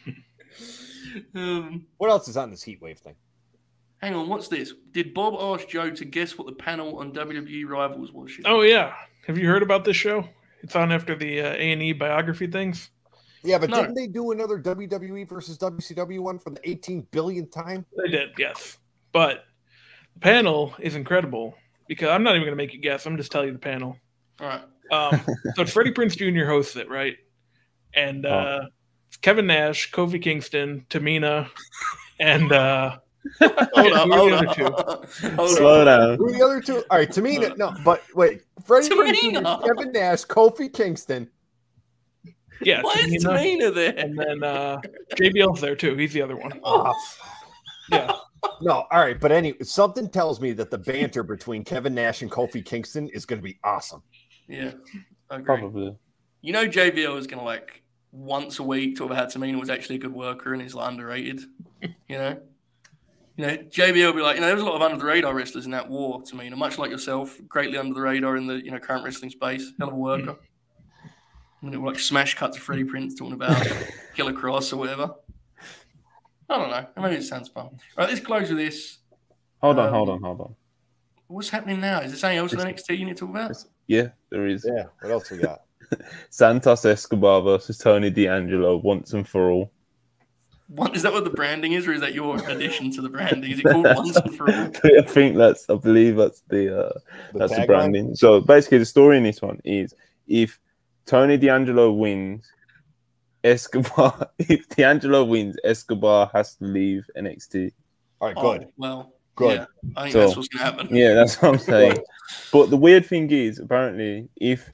um, what else is on this heat wave thing? hang on, what's this? Did Bob ask Joe to guess what the panel on WWE Rivals was? Oh yeah. Have you heard about this show? It's on after the uh, A and E biography things. Yeah, but No. didn't they do another WWE versus WCW one for the 18 billionth time? They did, yes. But the panel is incredible because I'm not even going to make you guess. I'm just telling you the panel. All right. Um, so it's Freddie Prinze Jr. hosts it, right? And Oh. uh, it's Kevin Nash, Kofi Kingston, Tamina, and uh, Hold on, hold on. Hold Slow on. down. Who are the other two? All right, Tamina. No, but wait, Freddie Prinze Jr., Tamina. Kevin Nash, Kofi Kingston. yeah, Why is Tamina, Tamina there? and then uh, JBL's there too. He's the other one. Oh, Yeah, no, all right, but anyway, something tells me that the banter between Kevin Nash and Kofi Kingston is going to be awesome. Yeah, agree. Probably. You know, JBL is going to like once a week talk about how Tamina was actually a good worker and he's like underrated. You know, you know, JBL will be like, you know, there was a lot of under the radar wrestlers in that war. Tamina, much like yourself, greatly under the radar in the you know current wrestling space. Hell of a worker. And it will like smash cut to Freddie Prinze talking about Killer Kross or whatever. I don't know. Maybe it sounds fun. All right, let's close with this. Hold on, Um, hold on, hold on. What's happening now? Is there something else in NXT you need to talk about? Yeah, there is. Yeah, what else we got? Santos Escobar versus Tony D'Angelo once and for all. What is that? What the branding is, or is that your addition to the branding? Is it called once and for all? I think that's I believe that's the uh, The that's the tagline? branding. So basically, the story in this one is if Tony D'Angelo wins, Escobar. If D'Angelo wins, Escobar has to leave NXT. All right, good. Oh, well, Good. Yeah, I think So- that's what's gonna happen. Yeah, that's what I'm saying. but the weird thing is, apparently, if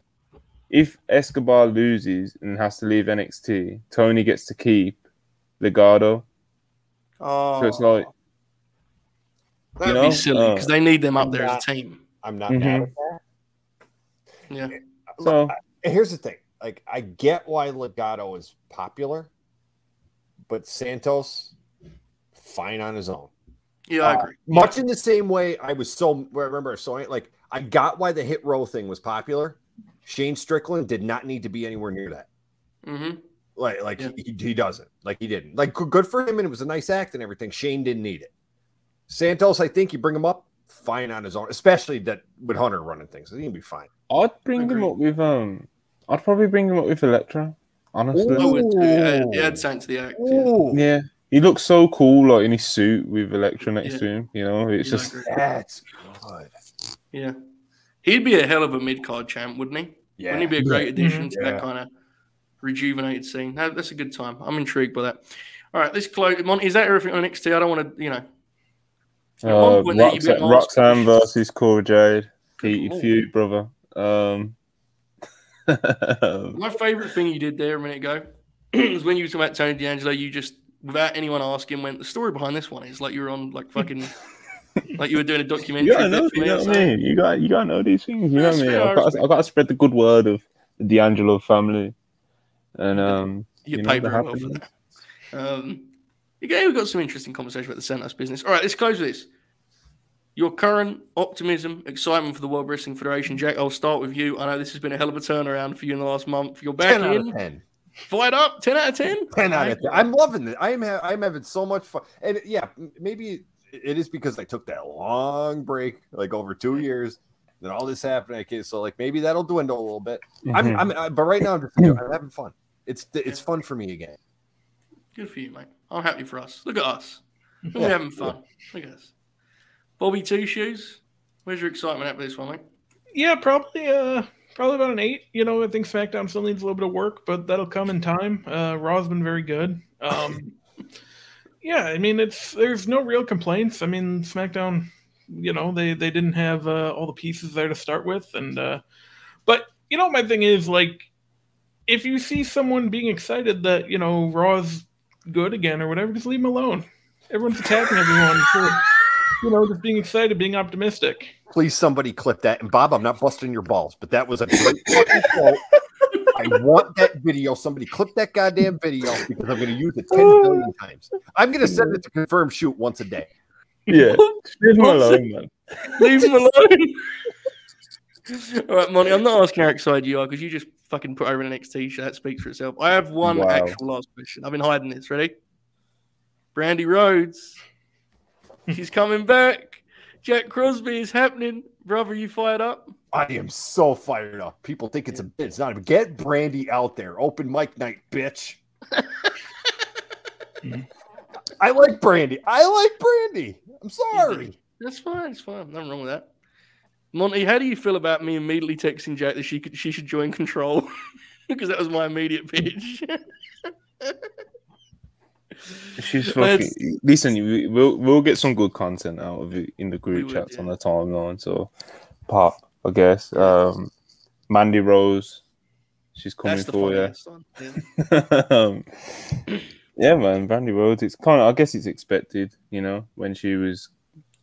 if Escobar loses and has to leave NXT, Tony gets to keep Legado. Oh, So it's like, that'd you be know, silly uh, because they need them up I'm there not- as a team. I'm not Mhm. mad at that. Yeah, so And here's the thing like i get why Legado is popular but santos fine on his own yeah, I Uh, agree. much in the same way i was so I remember so I, like i got why the Hit Row thing was popular shane strickland did not need to be anywhere near that hmm like like Yeah. he, he doesn't like he didn't like good good for him and it was a nice act and everything shane didn't need it santos i think you bring him up fine on his own especially that with hunter running things he can be fine I'd bring him up with um, I'd probably bring him up with Elektra. Honestly, I would too. It Ooh. adds something to the act. Yeah. Ooh, yeah, he looks so cool, like in his suit with Elektra next Yeah. to him. You know, it's Yeah, just agree. that's good Yeah. He'd be a hell of a mid card champ, wouldn't he? yeah Wouldn't he be a great addition to that kind of rejuvenated scene? That, that's a good time. I'm intrigued by that. All right, let's close. Monty, is that everything on NXT? I don't want to, you know. Uh, Roxanne, Roxanne versus Cora Jade. Heated Lord. feud, brother. Um, My favorite thing you did there a minute ago was when you were talking about Tony D'Angelo. You just, without anyone asking, went the story behind this one is like you were on like fucking, like you were doing a documentary. you gotta know, you know what I mean. You got, you gotta know these things. You know what I mean. I I've got, respect I've got to spread the good word of the D'Angelo family, and um, You you get know, paid very well for that. Um, again, we've got some interesting conversation about the Santos business. All right, let's close with this. Your current optimism, excitement for the World Wrestling Federation, Jack. I'll start with you. I know this has been a hell of a turnaround for you in the last month. You're back 10 out in, of 10. fired up, ten out of ten. 10 out of 10. I'm loving it. I am ha- I'm having so much fun. And yeah, maybe it is because I took that long break, like over two years. Then all this happened. Okay, so like maybe that'll dwindle a little bit. I'm, Mhm. I'm, I, but right now I'm just I'm having fun. It's it's fun for me again. Good for you, mate. I'm happy for us. Look at us. We're Yeah. having fun. Look at us. Bobby Two Shoes. Where's your excitement at with this one, mate? Yeah, probably uh probably about an eight. You know, I think SmackDown still needs a little bit of work, but that'll come in time. Uh Raw's been very good. Um yeah, I mean it's there's no real complaints. I mean SmackDown, you know, they they didn't have uh, all the pieces there to start with and uh but you know my thing is like if you see someone being excited that, you know, Raw's good again or whatever, just leave them alone. Everyone's attacking everyone for you know, just being excited, being optimistic. Please, somebody clip that. And Bob, I'm not busting your balls, but that was a great fucking quote. I want that video. Somebody clip that goddamn video because I'm going to use it 10 billion times. I'm going to send it to confirm shoot once a day. yeah, leave him alone, man. Leave him alone. All right, Monty, I'm not asking how excited you are because you just fucking put over an NXT show. That speaks for itself. I have one Wow. actual last question. I've been hiding this. Ready? Brandi Rhodes. She's coming back. Jack Crosby is happening. Brother, you fired up? I am so fired up. People think it's a bit. It's not even. Get Brandi out there. Open mic night, bitch. I like Brandi. I like Brandi. I'm sorry. That's fine. It's fine. Nothing wrong with that. Monty, how do you feel about me immediately texting Jack that she could she should join Control? because that was my immediate pitch. She's Let's- fucking. Listen, we- we'll we'll get some good content out of it in the group would, chats yeah. on the timeline. So, pop, I guess. Um, Mandy Rose, she's coming for you. Yeah. um, yeah, man, Mandy Rose. It's kind of, I guess, it's expected. You know, when she was,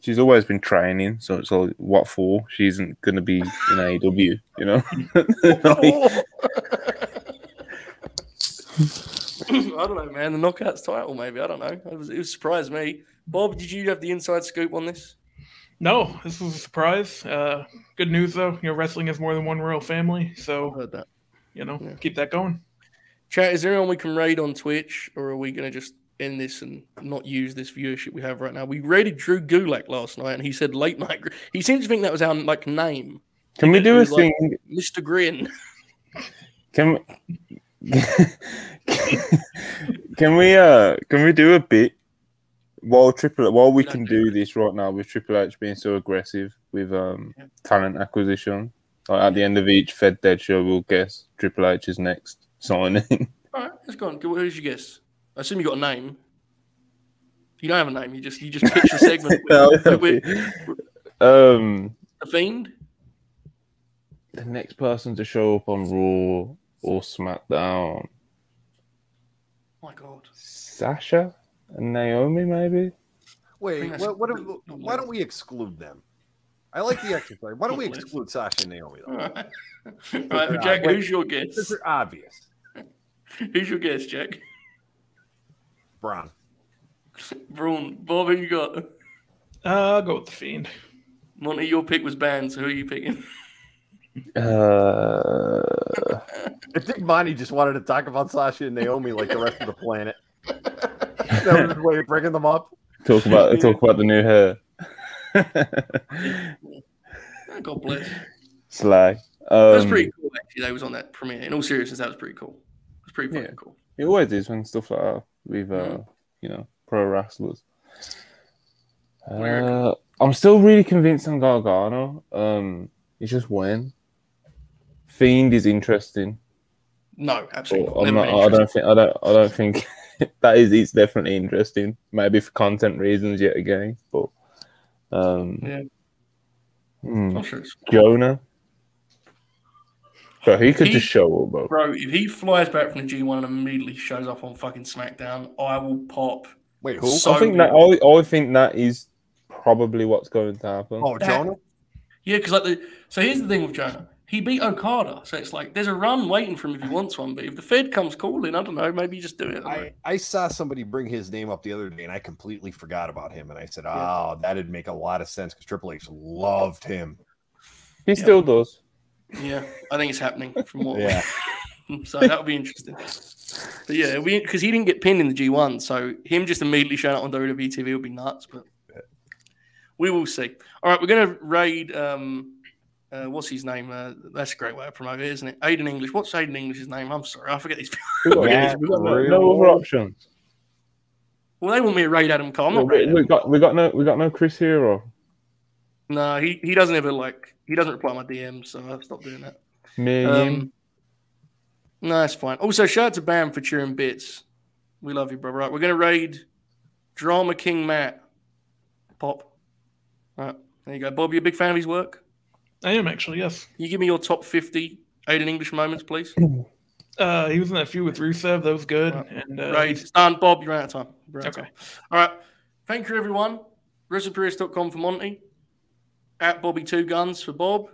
she's always been training. So it's like, what for? She isn't going to be in AEW. You know, I don't know, man. The knockouts title, maybe. I don't know. It was it was surprised me. Bob, did you have the inside scoop on this? No, this was a surprise. Uh, good news though. You know, wrestling has more than one royal family, so heard that. you know, Yeah. keep that going. Chat, is there anyone we can raid on Twitch, or are we going to just end this and not use this viewership we have right now? We raided Drew Gulak last night, and he said late night. He seems to think that was our like name, can we do a Like- thing? Mister Grin. Can we, can we uh can we do a bit while Triple while we can do this right now with Triple H being so aggressive with um talent acquisition? Like at the end of each Fed Dead show, we'll guess Triple H's next signing. All right, let's go on. Who's your guess? I assume you got a name. You don't have a name. You just you just pitch a segment with, with, with um, the fiend. the next person to show up on Raw or SmackDown, Oh my god. Sasha and Naomi, maybe. Wait, what, what, really- if- why don't we exclude them? I like the extra exercise. Why don't we exclude Sasha and Naomi though? right, All right Jack. Who's your Because guess? they're obvious. Who's your guess, Jack? Braun. Braun. Bob, who you got? Uh, I'll go with the fiend. Monty, your pick was banned, so who are you picking? Uh, I think Monty just wanted to talk about Sasha and Naomi like the rest of the planet. That was his way of bringing them up. talk about talk about the new hair. Oh, God bless. Sly. That was Um, pretty cool, actually. That was on that premiere. In all seriousness, that was pretty cool. It was pretty fucking Yeah. cool. It always is when stuff like that with uh, Mm. you know pro wrestlers. Uh, I'm still really convinced on Gargano. Um, it's just when Fiend is interesting. No, absolutely. Not, I don't think I don't I don't think that is it's definitely interesting. Maybe for content reasons yet again, but um, Yeah. hmm, sure Jonah. But he could He- just show up, bro. Bro, if he flies back from the G1 and immediately shows up on fucking SmackDown, I will pop. Wait, who? So I think that good. I, I think that is probably what's going to happen. Oh, Jonah. Yeah, because like the so here's the thing with Jonah. He beat Okada, so it's like there's a run waiting for him if he wants one. But if the Fed comes calling, I don't know, maybe you just do it. I. I, I saw somebody bring his name up the other day and I completely forgot about him. And I said, oh, that'd make a lot of sense because Triple H loved him. he still does. Yeah, I think it's happening from what. Yeah. so that'll be interesting. But yeah, we because he didn't get pinned in the G1, so him just immediately showing up on WWE TV would be nuts. But we will see. All right, we're gonna raid. Um, uh, what's his name? Uh, that's a great way to promote it, isn't it? Aiden English. What's Aiden English's name? I'm sorry, I forget these. We Yeah, no, other options. well, they want me to raid Adam Cole. I'm not we, raiding. we got we got no we got no Chris Hero. No, he, he doesn't ever like he doesn't reply my DMs, so I've stopped doing that. Me. Um, no, it's fine. Also, shout out to Bam for cheering bits. We love you, bro. Right, we're gonna raid Drama King Matt. Pop. Right, there you go. Bob, you a big fan of his work? I am actually, yes. Can you give me your top fifty Aiden English moments, please? Uh, he was in that feud with Rusev. That was good. Right. And uh, Raid. It's done. Bob, you're out of time. You're out of Okay. time. All right. Thank you, everyone. WrestlePurious.com for Monty. At Bobby Two Guns for Bob.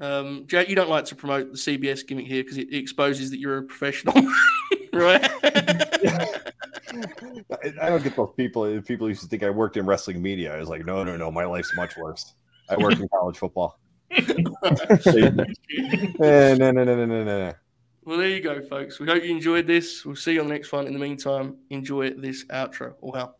Um, Jack, you don't like to promote the CBS gimmick here because it exposes that you're a professional, right? I, don't get those people. People used to think I worked in wrestling media. I was like, no, no, no. My life's much worse. I work in college football. No, no, no, no, no, no, well, there you go, folks. We hope you enjoyed this. We'll see you on the next one. In the meantime, enjoy this outro. All hell.